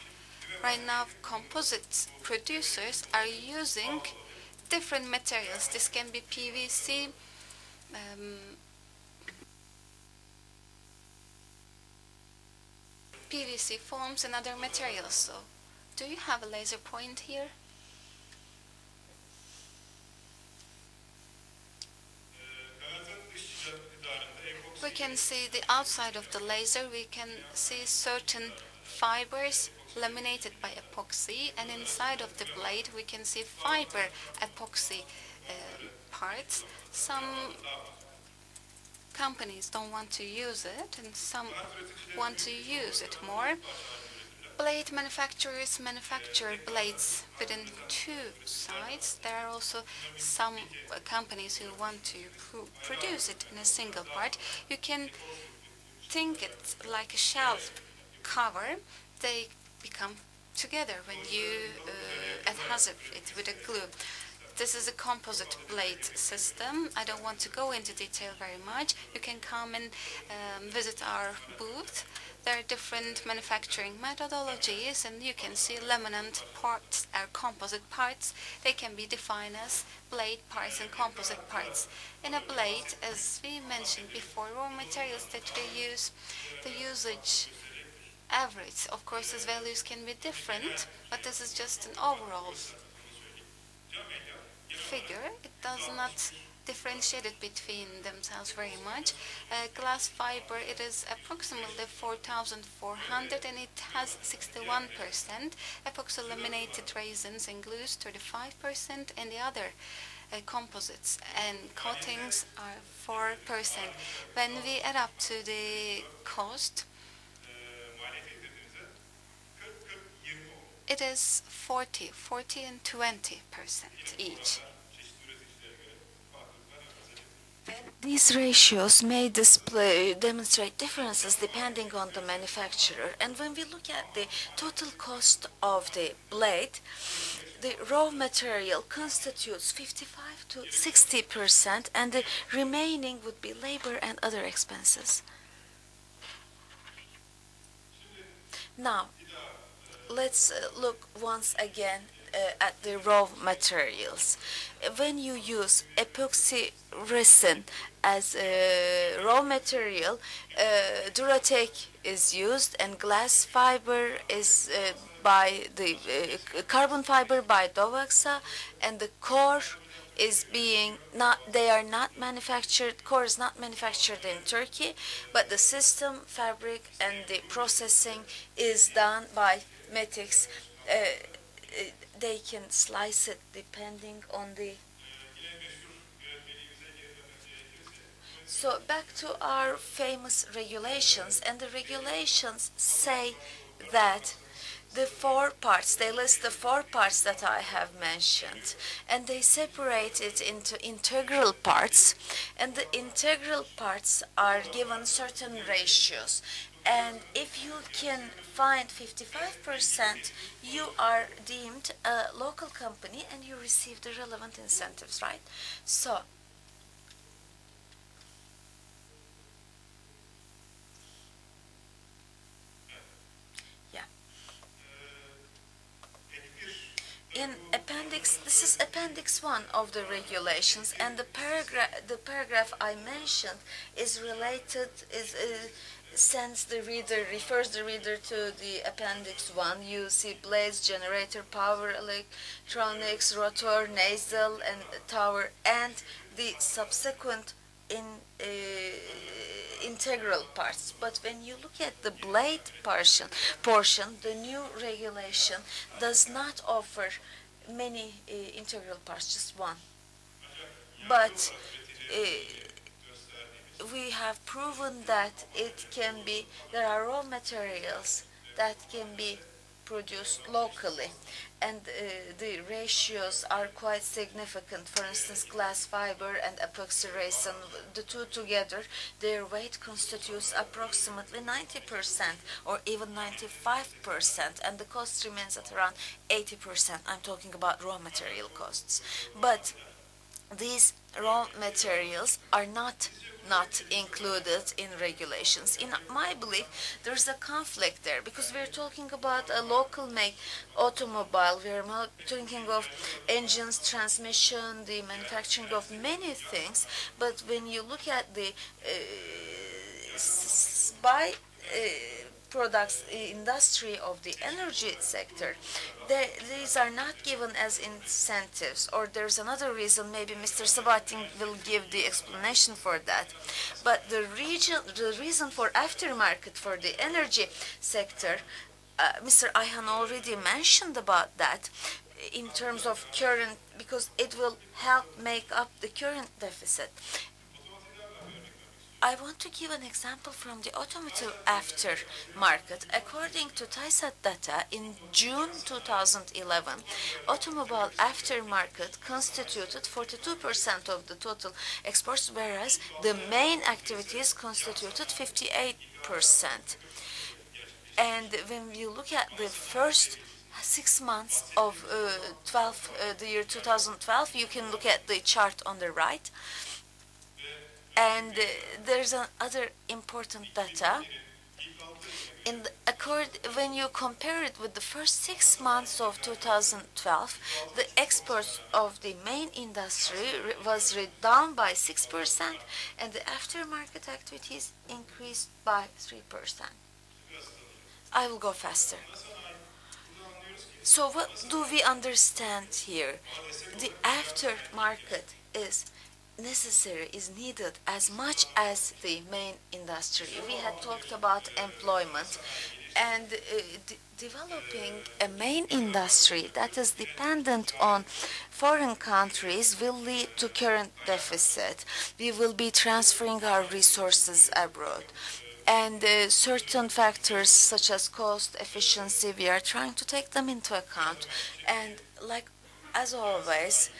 Right now, composite producers are using different materials. This can be PVC, um, PVC foams and other materials. So, do you have a laser point here? We can see the outside of the laser. We can see certain fibers laminated by epoxy and inside of the blade we can see fiber epoxy uh, parts. Some companies don't want to use it and some want to use it more. Blade manufacturers manufacture blades within two sides. There are also some companies who want to pr produce it in a single part. You can think it like a shelf cover. They become together when you uh, adhesive it with a glue. This is a composite blade system. I don't want to go into detail very much. You can come and um, visit our booth. There are different manufacturing methodologies and you can see laminate parts are composite parts. They can be defined as blade parts and composite parts. In a blade, as we mentioned before, raw materials that we use, the usage average. Of course, these values can be different, but this is just an overall figure. It does not differentiate it between themselves very much. Uh, glass fiber, it is approximately 4,400 and it has 61%. Epoxy laminated resins and glues 35% and the other uh, composites and coatings are 4%. When we add up to the cost, it is 40, 40 and 20 percent each. These ratios may display, demonstrate differences depending on the manufacturer. And when we look at the total cost of the blade, the raw material constitutes 55 to 60 percent, and the remaining would be labor and other expenses. Now, let's uh, look once again uh, at the raw materials. When you use epoxy resin as a raw material, uh, Duratec is used and glass fiber is uh, by the uh, carbon fiber by DowAksa and the core is being not they are not manufactured core is not manufactured in Turkey but the system fabric and the processing is done by Metyx uh, Uh, they can slice it depending on the so back to our famous regulations and the regulations say that the four parts, they list the four parts that I have mentioned, and they separate it into integral parts, and the integral parts are given certain ratios. And if you can find 55%, you are deemed a local company and you receive the relevant incentives, right? So, yeah. in appendix this is appendix 1 of the regulations and the paragraph the paragraph i mentioned is related is uh, sends the reader refers the reader to the appendix 1 you see blades generator power electronics rotor nacelle and tower and the subsequent in uh, integral parts. But when you look at the blade portion, portion, the new regulation does not offer many uh, integral parts, just one. But uh, we have proven that it can be, there are raw materials that can be produced locally and uh, the ratios are quite significant. For instance, glass fiber and epoxy resin, the two together, their weight constitutes approximately 90% or even 95% and the cost remains at around 80%. I'm talking about raw material costs. But these raw materials are not not included in regulations. In my belief, there's a conflict there because we're talking about a local make automobile. We're talking of engines, transmission, the manufacturing of many things. But when you look at the uh, by products industry of the energy sector, they, these are not given as incentives. Or there's another reason, maybe Mr. Sabahattin will give the explanation for that. But the, region, the reason for aftermarket for the energy sector, uh, Mr. Ayhan already mentioned about that in terms of current, because it will help make up the current deficit. I want to give an example from the automotive aftermarket. According to TISAT data, in June 2011, automobile aftermarket constituted 42% of the total exports, whereas the main activities constituted 58%. And when you look at the first six months of uh, 12, uh, the year 2012, you can look at the chart on the right. And uh, there's another important data. In the accord, when you compare it with the first six months of 2012, the exports of the main industry was down by 6%, and the aftermarket activities increased by 3%. I will go faster. So what do we understand here? The aftermarket is necessary, is needed as much as the main industry. We had talked about employment and uh, developing a main industry that is dependent on foreign countries will lead to current deficit. We will be transferring our resources abroad. And uh, certain factors such as cost, efficiency, we are trying to take them into account. And like as always,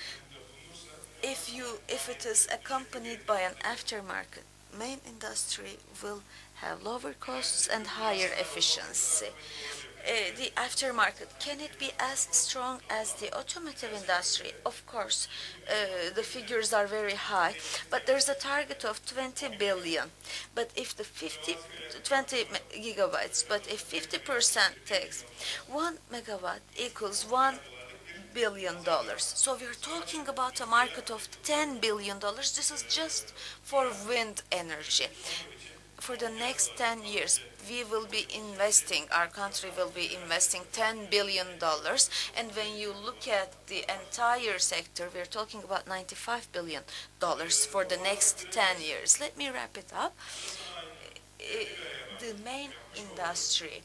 if you if it is accompanied by an aftermarket, main industry will have lower costs and higher efficiency. Uh, the aftermarket can it be as strong as the automotive industry? Of course, uh, the figures are very high, but there's a target of 20 billion. But if the 50 20 gigabytes, but if 50% takes one megawatt equals one billion dollars. So we're talking about a market of 10 billion dollars. This is just for wind energy. For the next 10 years, we will be investing, our country will be investing 10 billion dollars. And when you look at the entire sector, we're talking about 95 billion dollars for the next 10 years. Let me wrap it up. Eh, The main industry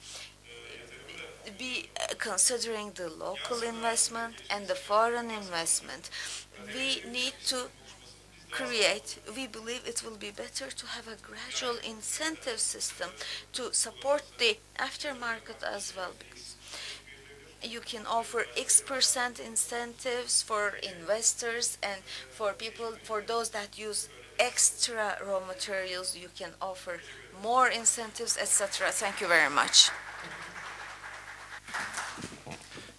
be uh, considering the local investment and the foreign investment. We need to create, we believe it will be better to have a gradual incentive system to support the aftermarket as well. You can offer X percent incentives for investors and for people, for those that use extra raw materials, you can offer more incentives, etc. Thank you very much.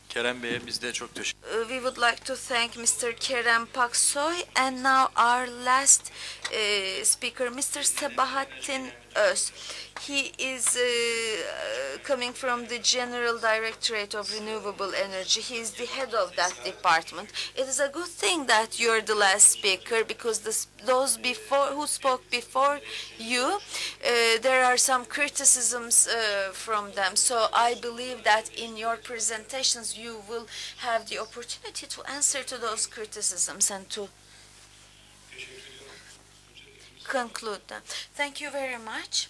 Kerem Bey'e biz de çok teşekkür Uh, we would like to thank Mr. Kerem Paksoy and now our last uh, speaker, Mr. Sabahattin Öz. He is uh, uh, coming from the General Directorate of Renewable Energy. He is the head of that department. It is a good thing that you're the last speaker because those before who spoke before you, uh, there are some criticisms uh, from them. So I believe that in your presentations you will have the opportunity to answer to those criticisms and to conclude. Thank you very much.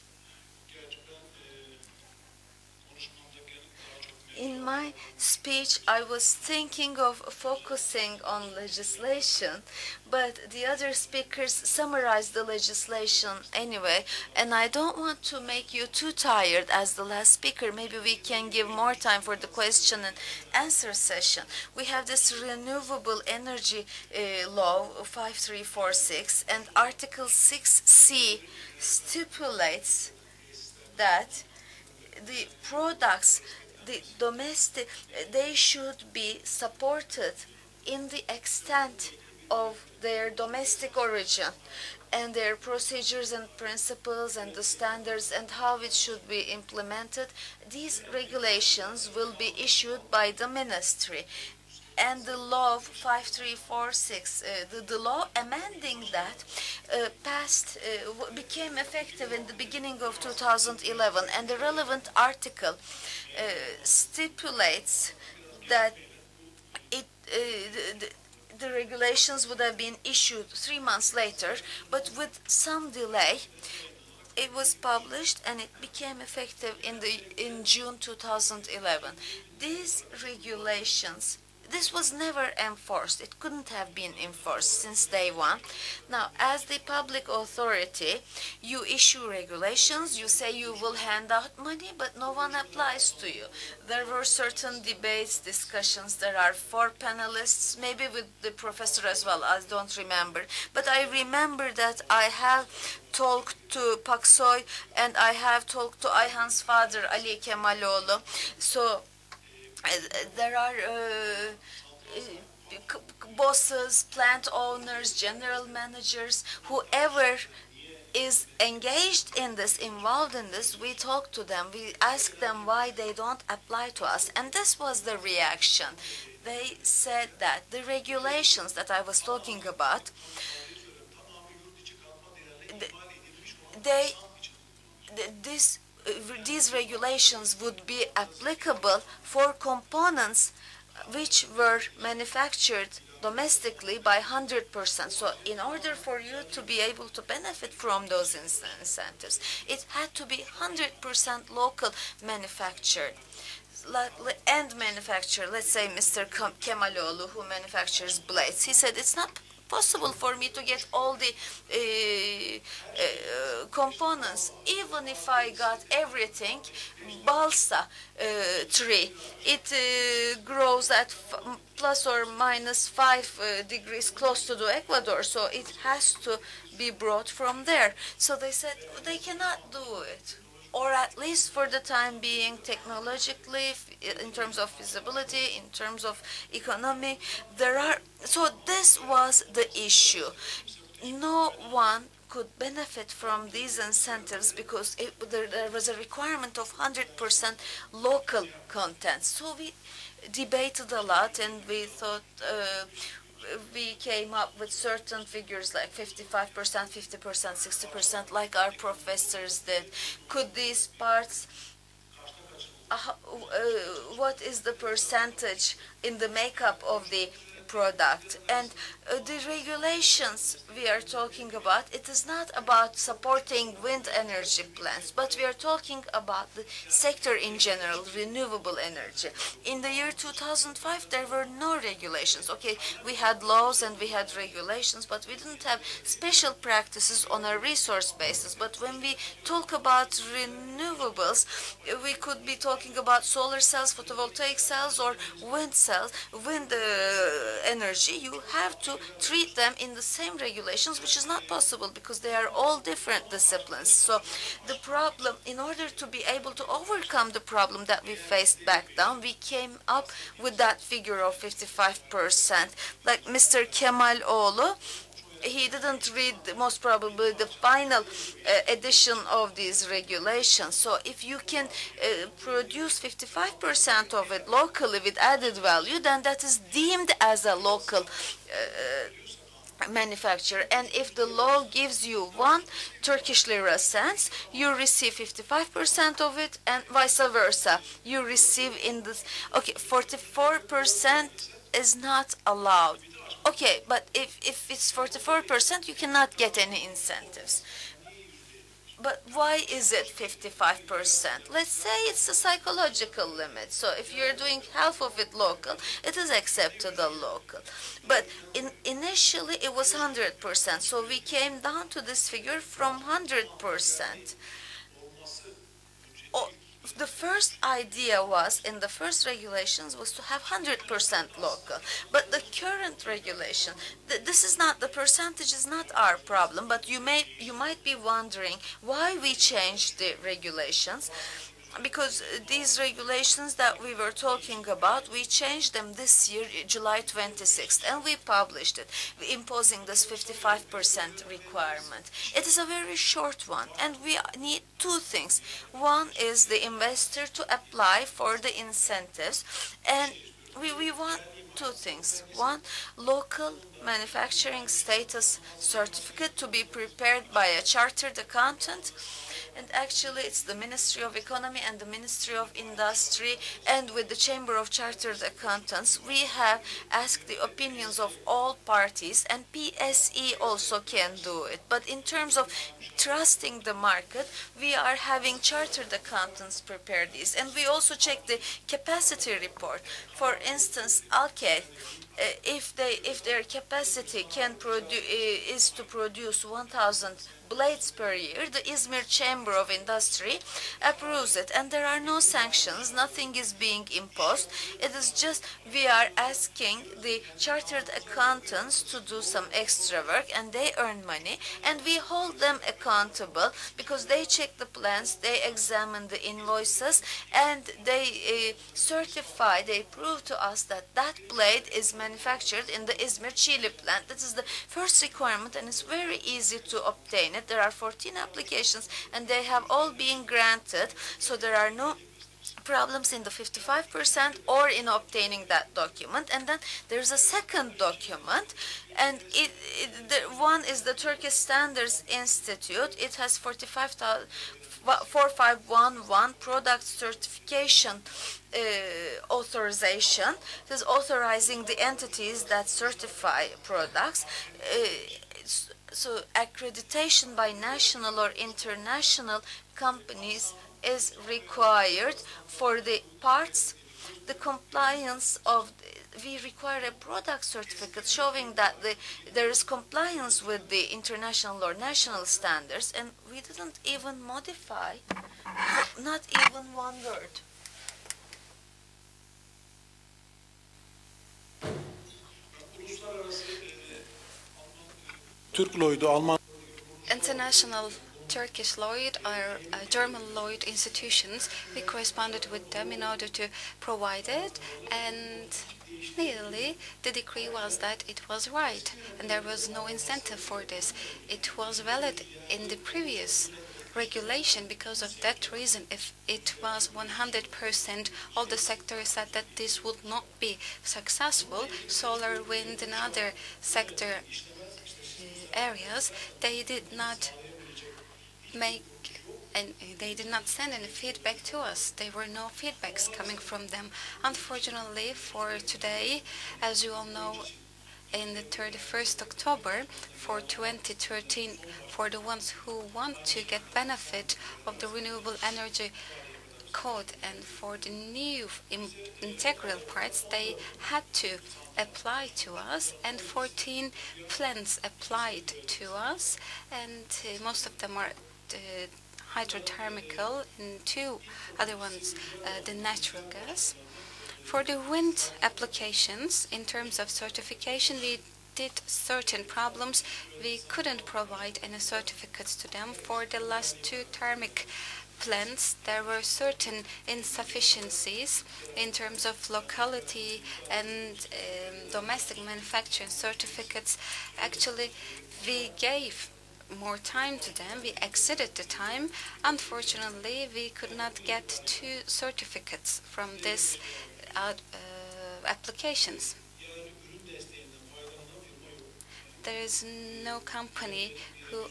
In my speech, I was thinking of focusing on legislation, but the other speakers summarized the legislation anyway, and I don't want to make you too tired as the last speaker. Maybe we can give more time for the question and answer session. We have this renewable energy uh, law 5346, and Article 6C stipulates that the products the domestic they should be supported in the extent of their domestic origin and their procedures and principles and the standards and how it should be implemented. These regulations will be issued by the ministry and the law 5346 uh, the, the law amending that uh, passed uh, became effective in the beginning of 2011 and the relevant article stipulates that it uh, the, the regulations would have been issued three months later, but with some delay, it was published and it became effective in the in June 2011. These regulations this was never enforced. It couldn't have been enforced since day one. Now, as the public authority, you issue regulations, you say you will hand out money, but no one applies to you. There were certain debates, discussions. There are four panelists, maybe with the professor as well, I don't remember. But I remember that I have talked to Paksoy and I have talked to Ayhan's father, Ali Kemaloğlu. So, there are uh, uh, bosses, plant owners, general managers, whoever is engaged in this, involved in this, we talk to them, we ask them why they don't apply to us. And this was the reaction. They said that the regulations that I was talking about, they, this these regulations would be applicable for components which were manufactured domestically by 100%. So in order for you to be able to benefit from those incentives, it had to be 100% local manufactured. and manufacturer, let's say Mr. Kemaloğlu, who manufactures blades, he said it's not possible for me to get all the uh, uh, components. Even if I got everything, balsa uh, tree, it uh, grows at plus or minus five uh, degrees close to the Ecuador, so it has to be brought from there. So they said they cannot do it or at least for the time being, technologically, in terms of feasibility, in terms of economy, there are. So this was the issue. No one could benefit from these incentives because it, there, was a requirement of 100% local content. So we debated a lot and we thought. Uh, we came up with certain figures like 55%, 50%, 60%, like our professors did. Could these parts, uh, uh, what is the percentage in the makeup of the product? And uh, the regulations we are talking about, it is not about supporting wind energy plants, but we are talking about the sector in general, renewable energy. In the year 2005, there were no regulations. Okay, we had laws and we had regulations, but we didn't have special practices on a resource basis. But when we talk about renewables, we could be talking about solar cells, photovoltaic cells, or wind cells, wind uh, energy. You have to treat them in the same regulations, which is not possible because they are all different disciplines. So the problem, in order to be able to overcome the problem that we faced back then, we came up with that figure of 55%. Like Mr. Kemaloğlu, he didn't read most probably the final uh, edition of these regulations. So if you can uh, produce 55% of it locally with added value, then that is deemed as a local uh, manufacturer. And if the law gives you one Turkish lira cents, you receive 55% of it, and vice versa. You receive in this. Okay, 44% is not allowed. Okay, but if, if it's 44%, you cannot get any incentives. But why is it 55%? Let's say it's a psychological limit. So if you're doing half of it local, it is accepted a local. But in, initially it was 100%. So we came down to this figure from 100%. The first idea was in the first regulations was to have 100% local but the current regulation th- this is not the percentage is not our problem but you may you might be wondering why we changed the regulations because uh, these regulations that we were talking about, we changed them this year, July 26th, and we published it, imposing this 55% requirement. It is a very short one, and we need two things. One is the investor to apply for the incentives, and we, we want two things. One, local manufacturing status certificate to be prepared by a chartered accountant. And actually it's the Ministry of Economy and the Ministry of Industry. And with the Chamber of Chartered Accountants we have asked the opinions of all parties and PSE also can do it. But in terms of trusting the market we are having chartered accountants prepare these and we also check the capacity report. For instance okay uh, if they if their capacity can produce eh, is to produce 1000 blades per year, the Izmir Chamber of Industry approves it, and there are no sanctions, nothing is being imposed. It is just we are asking the chartered accountants to do some extra work, and they earn money, and we hold them accountable because they check the plans, they examine the invoices, and they uh, certify, they prove to us that that blade is manufactured in the Izmir Çiğli plant. That is the first requirement, and it's very easy to obtain There are 14 applications and they have all been granted. So there are no problems in the 55% or in obtaining that document. And then there's a second document and it, it the one is the Turkish Standards Institute. It has 45,000 4511 product certification uh, authorization. It is authorizing the entities that certify products. Uh, so accreditation by national or international companies is required for the parts the compliance of we require a product certificate showing that the, there is compliance with the international or national standards, and we didn't even modify, not even one word. Türk Lloyd'u Alman international Turkish Lloyd or uh, German Lloyd institutions, we corresponded with them in order to provide it, and nearly the decree was that it was right, and there was no incentive for this. It was valid in the previous regulation because of that reason. If it was 100% all the sectors said that this would not be successful. Solar wind and other sector areas, they did not make and they did not send any feedback to us. There were no feedbacks coming from them. Unfortunately, for today, as you all know, in the 31st October for 2013, for the ones who want to get benefit of the renewable energy code and for the new integral parts, they had to apply to us and 14 plants applied to us and uh, most of them are uh, hydrothermal and two other ones uh, the natural gas. For the wind applications in terms of certification we did certain problems we couldn't provide any certificates to them for the last two thermic plants, there were certain insufficiencies in terms of locality and um, domestic manufacturing certificates. Actually, we gave more time to them. We exceeded the time. Unfortunately, we could not get two certificates from these uh, uh, applications. There is no company who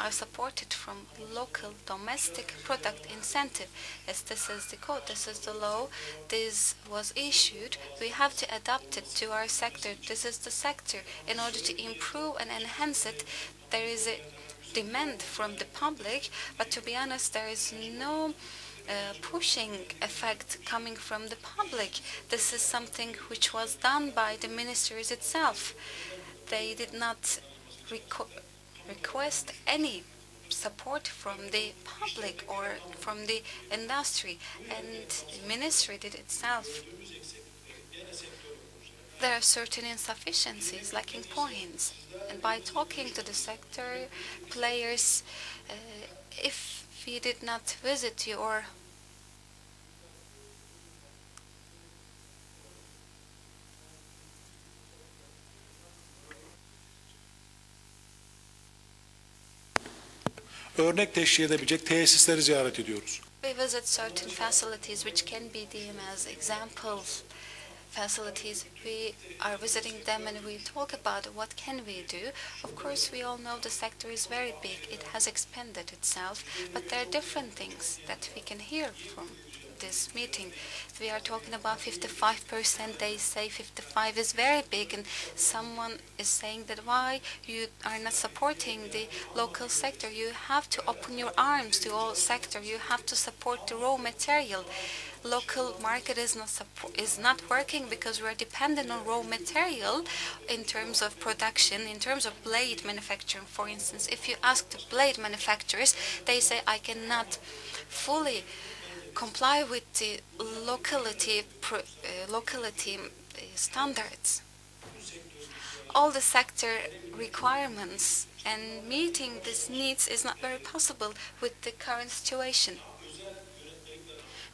are supported from local domestic product incentive. As this is the code, this is the law, this was issued, we have to adapt it to our sector. This is the sector. In order to improve and enhance it, there is a demand from the public, but to be honest, there is no uh, pushing effect coming from the public. This is something which was done by the ministries itself. They did not request any support from the public or from the industry and ministry did itself. There are certain insufficiencies, lacking points, and by talking to the sector players, uh, if we did not visit you or örnek teşkil edebilecek tesisleri ziyaret ediyoruz. We visit certain facilities which can be deemed as examples facilities. We are visiting them and we talk about what can we do. Of course, we all know the sector is very big. It has expanded itself, but there are different things that we can hear from this meeting. We are talking about 55%. They say 55 is very big, and someone is saying that why you are not supporting the local sector. You have to open your arms to all sector. You have to support the raw material local market is not is not working because we're dependent on raw material in terms of production, in terms of blade manufacturing, for instance. If you ask the blade manufacturers, they say I cannot fully comply with the locality uh, locality uh, standards. All the sector requirements and meeting these needs is not very possible with the current situation.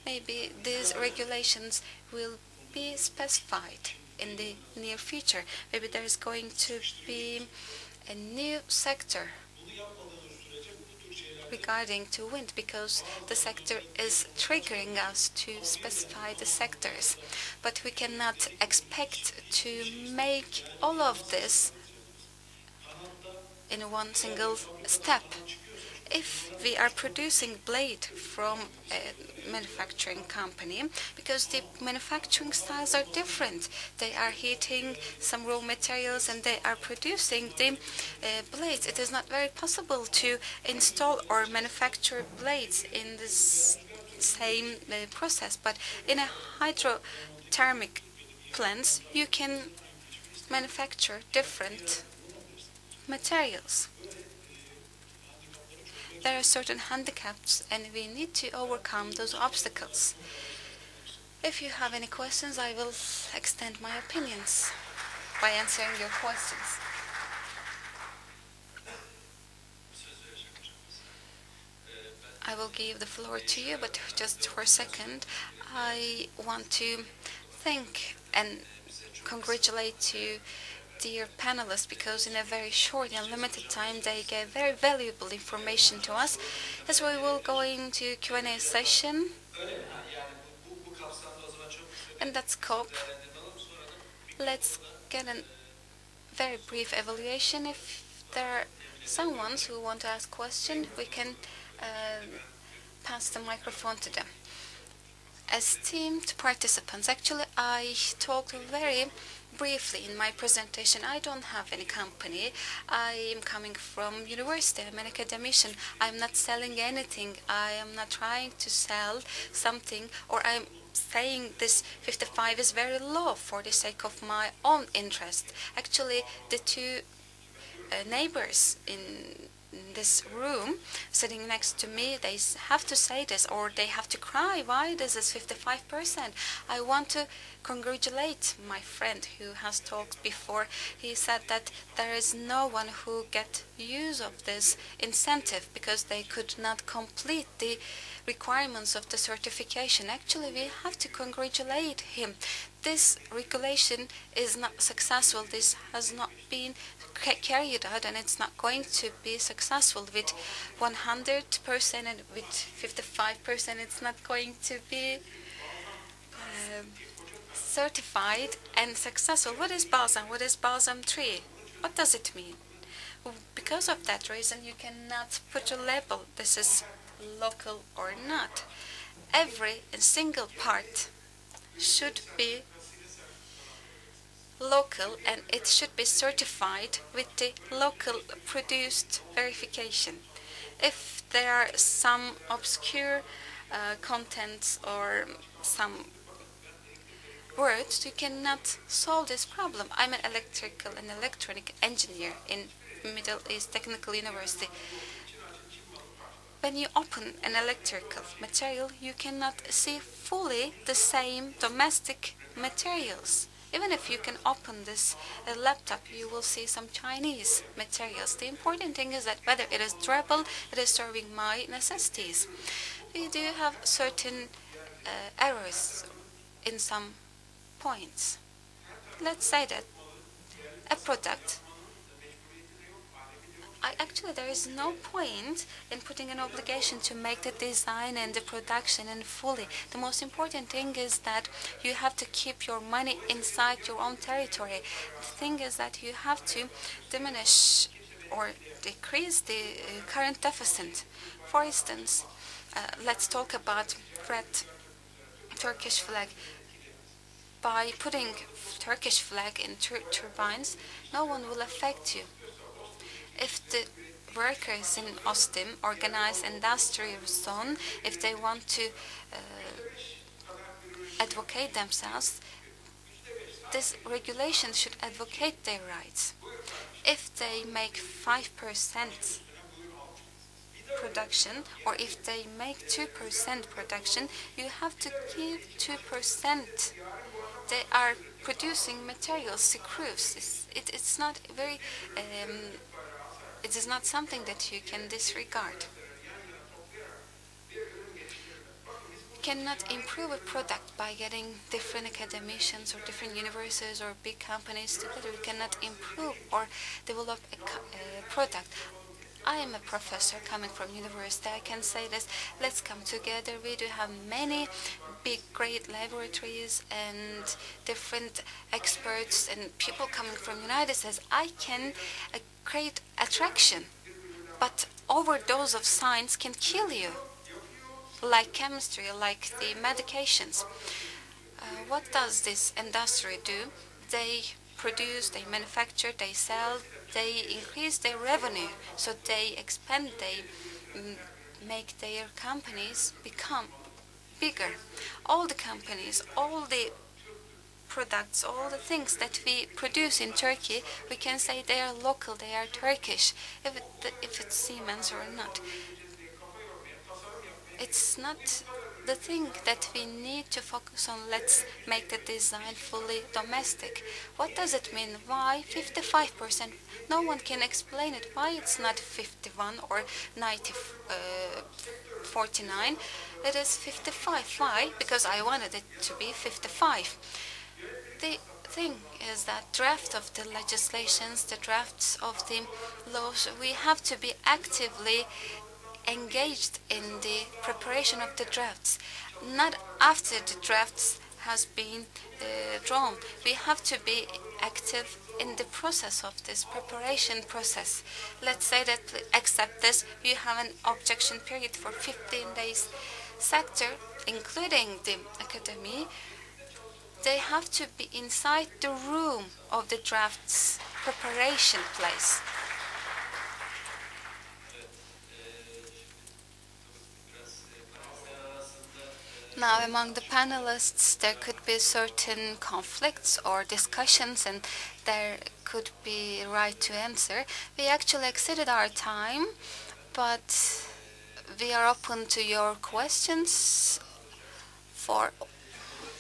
Maybe these regulations will be specified in the near future. Maybe there is going to be a new sector regarding to wind because the sector is triggering us to specify the sectors. But we cannot expect to make all of this in one single step if we are producing blade from a manufacturing company, because the manufacturing styles are different. They are heating some raw materials and they are producing the uh, blades. It is not very possible to install or manufacture blades in this same uh, process, but in a hydrothermic plants, you can manufacture different materials. There are certain handicaps and we need to overcome those obstacles. If you have any questions, I will extend my opinions by answering your questions. I will give the floor to you, but just for a second, I want to thank and congratulate you, dear panelists, because in a very short and limited time they gave very valuable information to us. As we will go into Q&A session, and that scope, let's get a very brief evaluation. If there are someone who want to ask question, we can uh, pass the microphone to them. Esteemed participants, actually I talked very briefly in my presentation. I don't have any company. I am coming from university. I'm an academician. I'm not selling anything. I am not trying to sell something or I'm saying this 55 is very low for the sake of my own interest. Actually, the two uh, neighbors in this room sitting next to me they have to say this or they have to cry why this is 55% i want to congratulate my friend who has talked before. He said that there is no one who get use of this incentive because they could not complete the requirements of the certification. Actually we have to congratulate him. This regulation is not successful. This has not been carried out and it's not going to be successful with 100% and with 55% it's not going to be um, certified and successful. What is balsam? What is balsam tree? What does it mean? Because of that reason you cannot put a label this is local or not. Every single part should be local and it should be certified with the local produced verification. If there are some obscure uh, contents or some words, you cannot solve this problem. I'm an electrical and electronic engineer in Middle East Technical University. When you open an electrical material, you cannot see fully the same domestic materials even if you can open this uh, laptop, you will see some Chinese materials. The important thing is that whether it is durable, it is serving my necessities. We do have certain uh, errors in some points. Let's say that a product actually, there is no point in putting an obligation to make the design and the production and fully. The most important thing is that you have to keep your money inside your own territory. The thing is that you have to diminish or decrease the uh, current deficit. For instance, uh, let's talk about red Turkish flag. By putting Turkish flag in tur turbines, no one will affect you if the workers in OSTİM organize industrial zone, if they want to uh, advocate themselves, this regulation should advocate their rights. If they make 5% production or if they make 2% production, you have to give 2%. They are producing materials, screws. It's, it, it's not very um, it is not something that you can disregard. You cannot improve a product by getting different academicians or different universities or big companies together. You cannot improve or develop a, a product. I am a professor coming from university. I can say this. Let's come together. We do have many big, great laboratories and different experts and people coming from United States. I can uh, create attraction, but overdose of science can kill you, like chemistry, like the medications. Uh, what does this industry do? They produce, they manufacture, they sell, they increase their revenue, so they expand, they make their companies become bigger. All the companies, all the products, all the things that we produce in Turkey, we can say they are local, they are Turkish, if, it, if it's Siemens or not. It's not the thing that we need to focus on. Let's make the design fully domestic. What does it mean? Why 55%? No one can explain it. Why it's not 51 or 90, uh, 49? It is 55. Why? Because I wanted it to be 55. The thing is that draft of the legislations, the drafts of the laws, we have to be actively engaged in the preparation of the drafts, not after the drafts has been uh, drawn. We have to be active in the process of this preparation process. Let's say that accept this, you have an objection period for 15 days. Sector, including the academy, they have to be inside the room of the drafts preparation place. Now, among the panelists, there could be certain conflicts or discussions, and there could be right to answer. We actually exceeded our time, but we are open to your questions for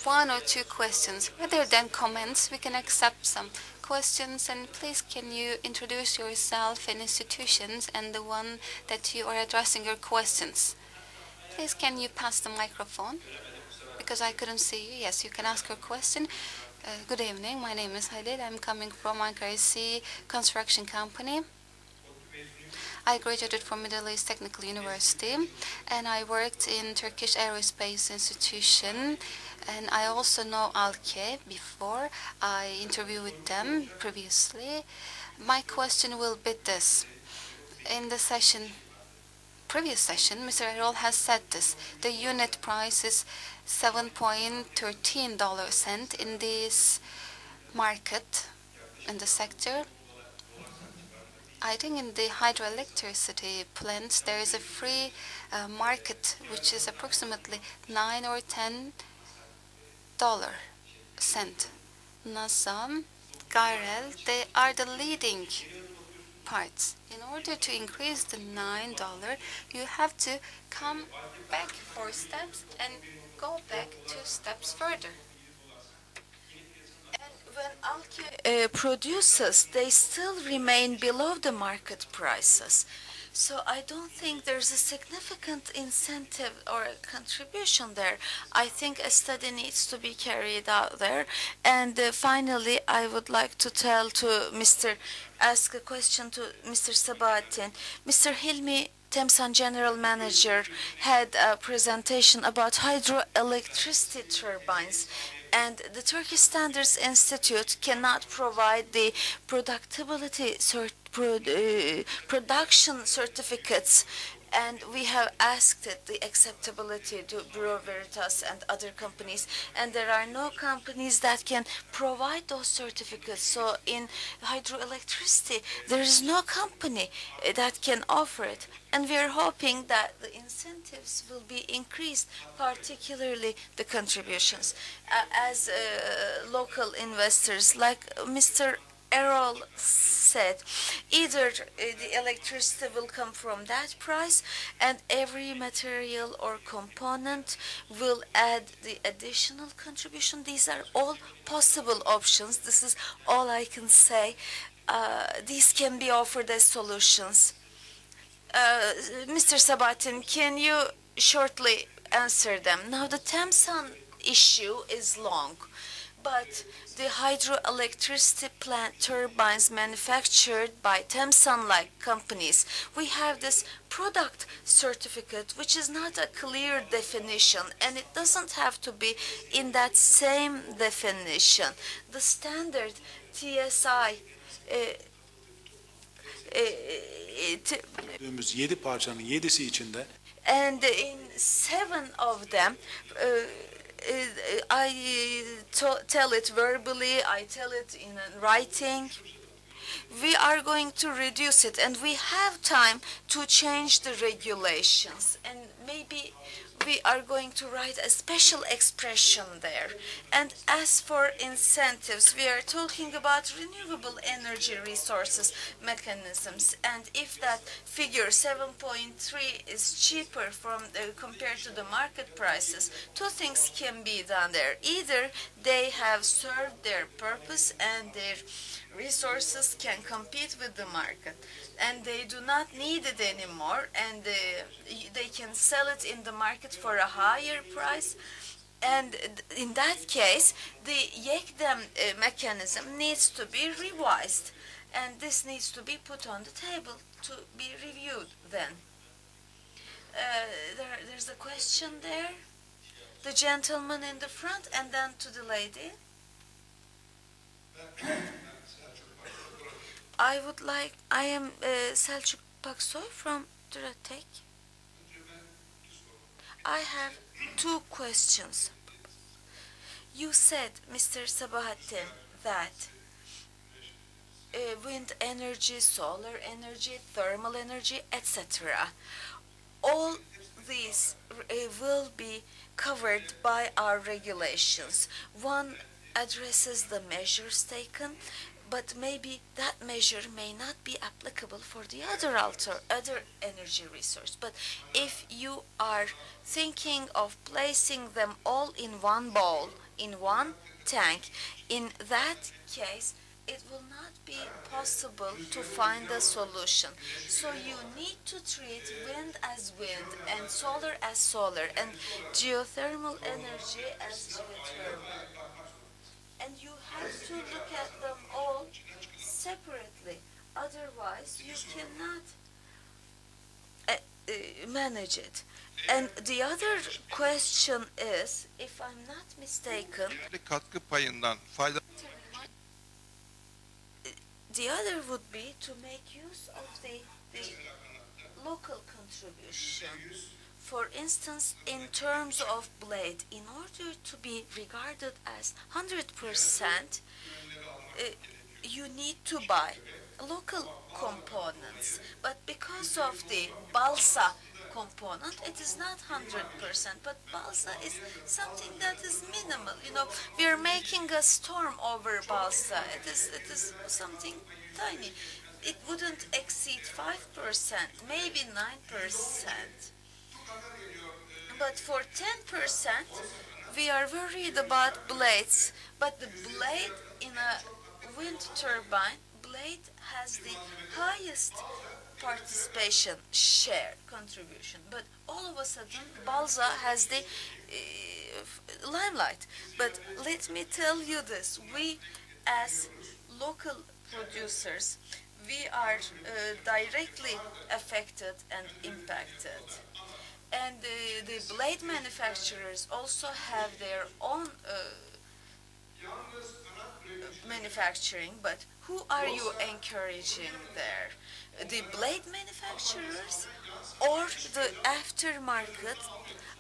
one or two questions. Rather than comments, we can accept some questions. And please, can you introduce yourself and institutions and the one that you are addressing your questions? Please, can you pass the microphone? Because I couldn't see you. Yes, you can ask your question. Uh, good evening. My name is Halil. I'm coming from Ankara Sea Construction Company. I graduated from Middle East Technical University and I worked in Turkish Aerospace Institution and I also know Alke before I interviewed them previously. My question will be this. In the session previous session, Mr. Errol has said this. The unit price is 7.13 dollar cent in this market, in the sector. I think in the hydroelectricity plants there is a free uh, market which is approximately 9 or 10 dollar cent. Nazam, Garel, they are the leading parts. In order to increase the $9, you have to come back four steps and go back two steps further. And when uh, produces, they still remain below the market prices. So I don't think there's a significant incentive or a contribution there. I think a study needs to be carried out there. And uh, finally, I would like to tell to Mr. ask a question to Mr. Sabahattin. Mr. Hilmi Temsan general manager had a presentation about hydroelectricity turbines and the Turkish Standards Institute cannot provide the productivity cert uh, production certificates and we have asked the acceptability to Bureau Veritas and other companies, and there are no companies that can provide those certificates. So in hydroelectricity, there is no company uh, that can offer it, and we are hoping that the incentives will be increased, particularly the contributions, uh, as uh, local investors like Mr. Errol said, either uh, the electricity will come from that price and every material or component will add the additional contribution. These are all possible options. This is all I can say. Uh, these can be offered as solutions. Uh, Mr. Sabahattin, can you shortly answer them? Now, the Temsan issue is long but the hydroelectricity plant turbines manufactured by Temsan-like companies, we have this product certificate, which is not a clear definition, and it doesn't have to be in that same definition. The standard TSI e, e, 7 parçanın 7'si içinde and in seven of them uh, I tell it verbally, I tell it in writing. We are going to reduce it and we have time to change the regulations and maybe we are going to write a special expression there. And as for incentives, we are talking about renewable energy resources mechanisms. And if that figure 7.3 is cheaper from compared to the market prices, two things can be done there. Either they have served their purpose and their resources can compete with the market and they do not need it anymore and uh, they can sell it in the market for a higher price. And in that case the YEKDEM uh, mechanism needs to be revised and this needs to be put on the table to be reviewed then. Uh, there, there's a question there. The gentleman in the front and then to the lady I would like, I am uh, Selçuk Paksoy from Duratec. I have two questions. You said, Mr. Sabahattin, that uh, wind energy, solar energy, thermal energy, etc. All these uh, will be covered by our regulations. One addresses the measures taken, but maybe that measure may not be applicable for the other alter other energy resource. But if you are thinking of placing them all in one bowl in one tank in that case it will not be possible to find a solution. So you need to treat wind as wind and solar as solar and geothermal energy as geothermal. And you have to look at them all separately. Otherwise, you cannot uh, uh, manage it. And the other question is, if I'm not mistaken, katkı payından fayda the other would be to make use of the, the local contribution. For instance, in terms of blade, in order to be regarded as 100%, uh, you need to buy local components. But because of the balsa component, it is not 100%. But balsa is something that is minimal. You know, we are making a storm over balsa. It is, it is something tiny. It wouldn't exceed 5%, maybe 9%. But for 10%, we are worried about blades. But the blade in a wind turbine, blade has the highest participation share contribution. But all of a sudden, Balsa has the uh, limelight. But let me tell you this: we, as local producers, we are uh, directly affected and impacted and the, the blade manufacturers also have their own uh, manufacturing, but who are you encouraging there? The blade manufacturers or the aftermarket?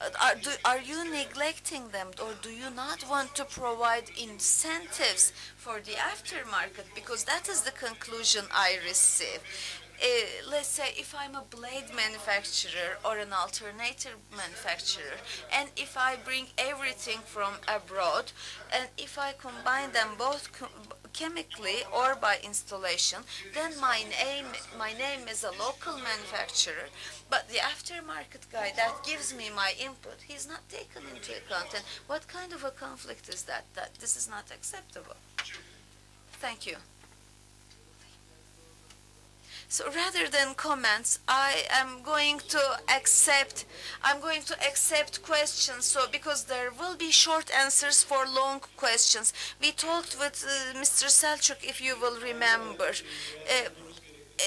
Are, do, are you neglecting them or do you not want to provide incentives for the aftermarket? Because that is the conclusion I receive uh, let's say if I'm a blade manufacturer or an alternator manufacturer, and if I bring everything from abroad, and if I combine them both co- chemically or by installation, then my name my name is a local manufacturer, but the aftermarket guy that gives me my input, he's not taken into account. And what kind of a conflict is that? That this is not acceptable. Thank you. So rather than comments, I am going to accept, I'm going to accept questions. So because there will be short answers for long questions. We talked with uh, Mr. Selçuk, if you will remember. Uh, uh,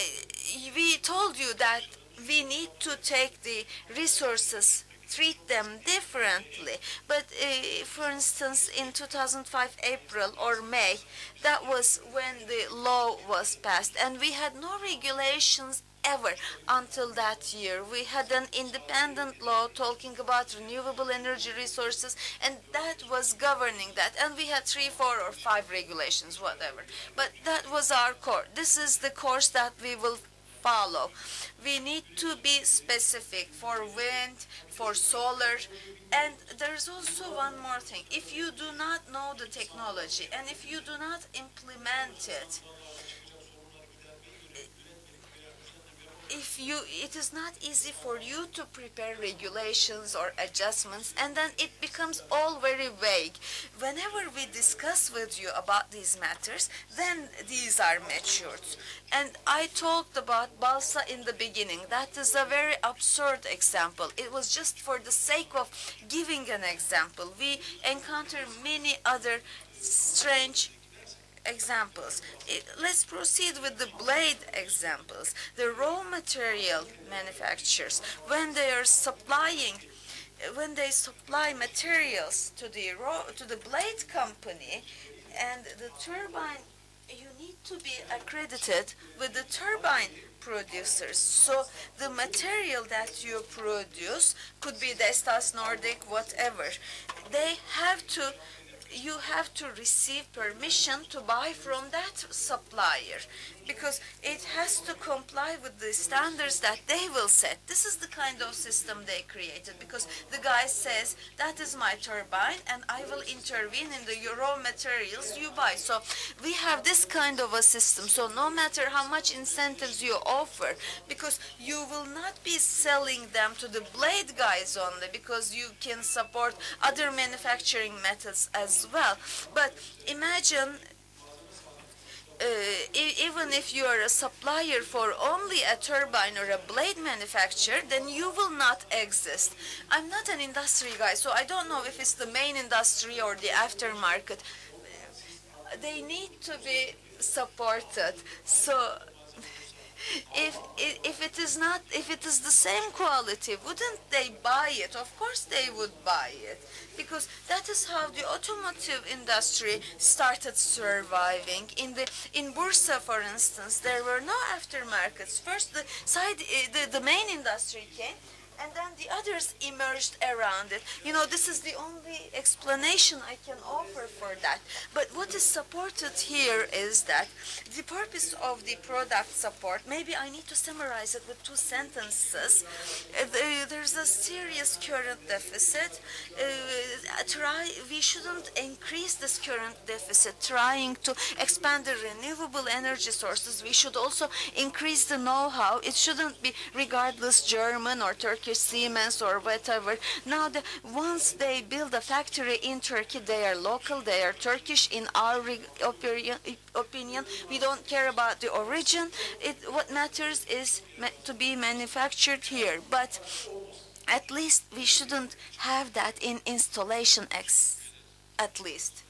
we told you that we need to take the resources treat them differently. But uh, for instance, in 2005 April or May, that was when the law was passed, and we had no regulations ever until that year. We had an independent law talking about renewable energy resources, and that was governing that. And we had three, four, or five regulations, whatever. But that was our core. This is the course that we will follow. We need to be specific for wind, for solar, and there's also one more thing. If you do not know the technology and if you do not implement it, if you it is not easy for you to prepare regulations or adjustments and then it becomes all very vague. Whenever we discuss with you about these matters then these are matured. And i talked about balsa in the beginning. That is a very absurd example. It was just for the sake of giving an example. We encounter many other strange examples. Let's proceed with the blade examples. The raw material manufacturers, when they are supplying, when they supply materials to the raw, to the blade company, and the turbine, you need to be accredited with the turbine producers. So the material that you produce could be Vestas, Nordex, whatever. They have to you have to receive permission to buy from that supplier because it has to comply with the standards that they will set. This is the kind of system they created because the guy says that is my turbine and I will intervene in the raw materials you buy. So we have this kind of a system. So no matter how much incentives you offer, because you will not be selling them to the blade guys only because you can support other manufacturing methods as well. But imagine Uh, even if you are a supplier for only a turbine or a blade manufacturer, then you will not exist. I'm not an industry guy, so I don't know if it's the main industry or the aftermarket. They need to be supported. So if i- if it is not if it is the same quality wouldn't they buy it? Of course they would buy it. Because that is how the automotive industry started surviving. In the in bursa for instance there were no aftermarkets. First the side eh, the, the main industry came and then the others emerged around it. You know, this is the only explanation I can offer for that. But what is supported here is that the purpose of the product support, maybe I need to summarize it with two sentences. Uh, There's a serious current deficit. Uh, try, we shouldn't increase this current deficit trying to expand the renewable energy sources. We should also increase the know-how. It shouldn't be regardless German or Turkish Siemens or whatever. Now, the, once they build a factory in Turkey, they are local, they are Turkish. In our opinion, opinion, we don't care about the origin. It, what matters is to be manufactured here. But at least we shouldn't have that in installation at least.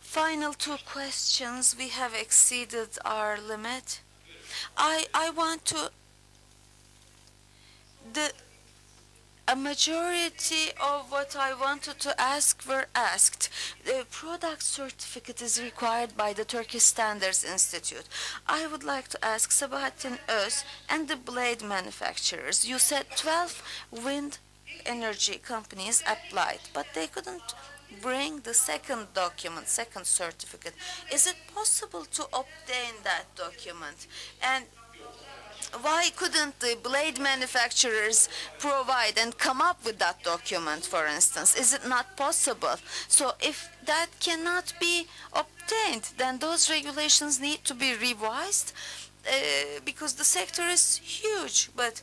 Final two questions. We have exceeded our limit. I I want to the a majority of what I wanted to ask were asked. The product certificate is required by the Turkish Standards Institute. I would like to ask Sabahattin Öz and the blade manufacturers. You said 12 wind energy companies applied, but they couldn't bring the second document, second certificate. Is it possible to obtain that document? And why couldn't the blade manufacturers provide and come up with that document, for instance? Is it not possible? So if that cannot be obtained, then those regulations need to be revised uh, because the sector is huge, but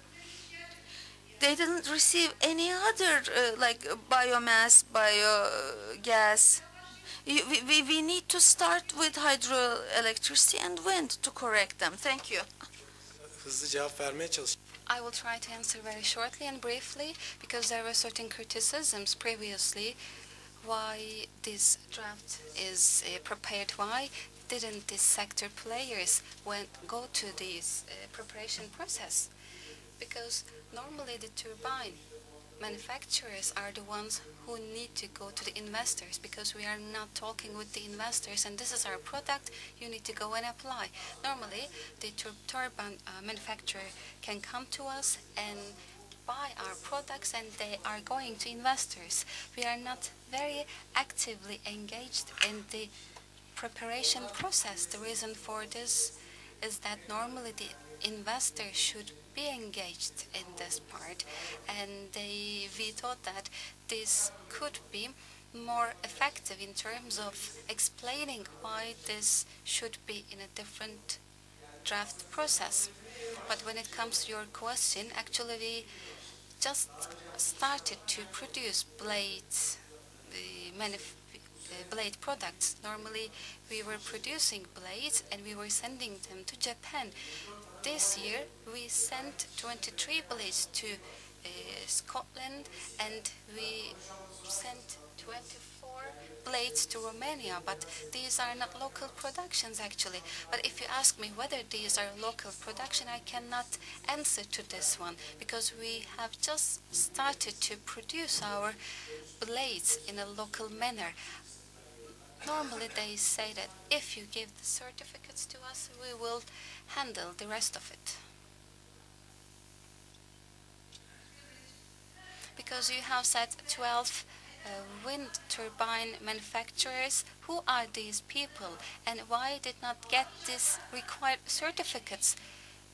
they didn't receive any other uh, like biomass, biogas. We, we, we need to start with hydroelectricity and wind to correct them. Thank you. Hızlı cevap vermeye çalış. I will try to answer very shortly and briefly because there were certain criticisms previously why this draft is uh, prepared. Why didn't the sector players went, go to this uh, preparation process? Because normally the turbine manufacturers are the ones who need to go to the investors because we are not talking with the investors and this is our product you need to go and apply. Normally the tur- turbine uh, manufacturer can come to us and buy our products and they are going to investors. We are not very actively engaged in the preparation process. The reason for this is that normally the investors should be engaged in this part, and they, we thought that this could be more effective in terms of explaining why this should be in a different draft process. But when it comes to your question, actually we just started to produce blades, uh, blade products. Normally we were producing blades and we were sending them to Japan. This year we sent 23 blades to uh, Scotland and we sent 24 blades to Romania, but these are not local productions actually. But if you ask me whether these are local production, I cannot answer to this one because we have just started to produce our blades in a local manner. Normally they say that if you give the certificates to us, we will handle the rest of it. Because you have said 12 uh, wind turbine manufacturers. Who are these people and why did not get these required certificates?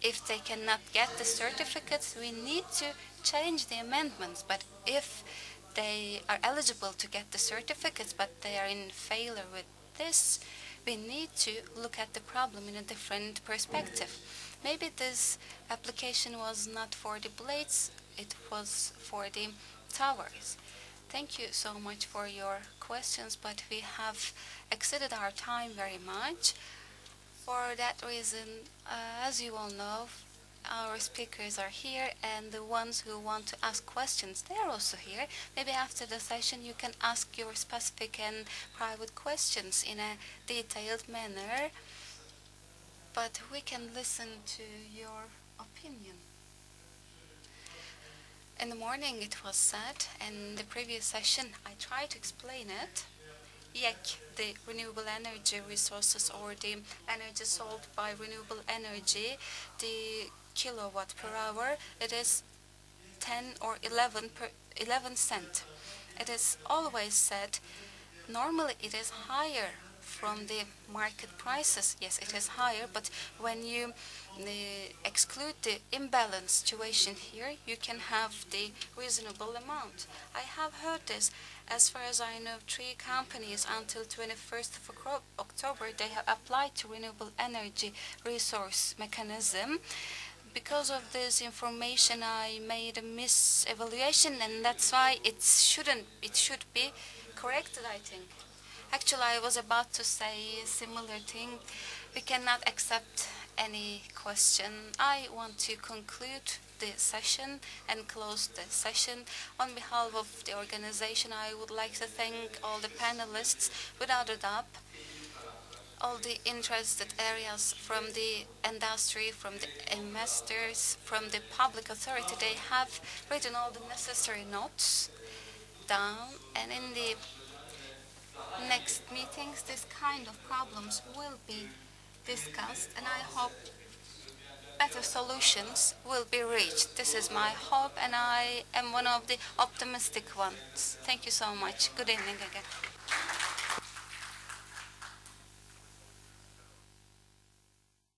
If they cannot get the certificates, we need to change the amendments. But if they are eligible to get the certificates, but they are in failure with this, we need to look at the problem in a different perspective. Maybe this application was not for the blades, it was for the towers. Thank you so much for your questions, but we have exceeded our time very much. For that reason, uh, as you all know, our speakers are here and the ones who want to ask questions, they are also here. Maybe after the session you can ask your specific and private questions in a detailed manner, but we can listen to your opinion. In the morning it was said, in the previous session I tried to explain it. YEK, the renewable energy resources or the energy sold by renewable energy, the kilowatt per hour, it is 10 or 11 per 11 cent. It is always said normally it is higher from the market prices. Yes, it is higher, but when you uh, exclude the imbalance situation here, you can have the reasonable amount. I have heard this. As far as I know, three companies until 21st of October, they have applied to renewable energy resource mechanism. Because of this information, I made a misevaluation, and that's why it shouldn't. It should be corrected, I think. Actually, I was about to say a similar thing. We cannot accept any question. I want to conclude the session and close the session. On behalf of the organization, I would like to thank all the panelists. Without a doubt, all the interested areas from the industry, from the investors, from the public authority, they have written all the necessary notes down and in the next meetings this kind of problems will be discussed and I hope better solutions will be reached. This is my hope and I am one of the optimistic ones. Thank you so much. Good evening again.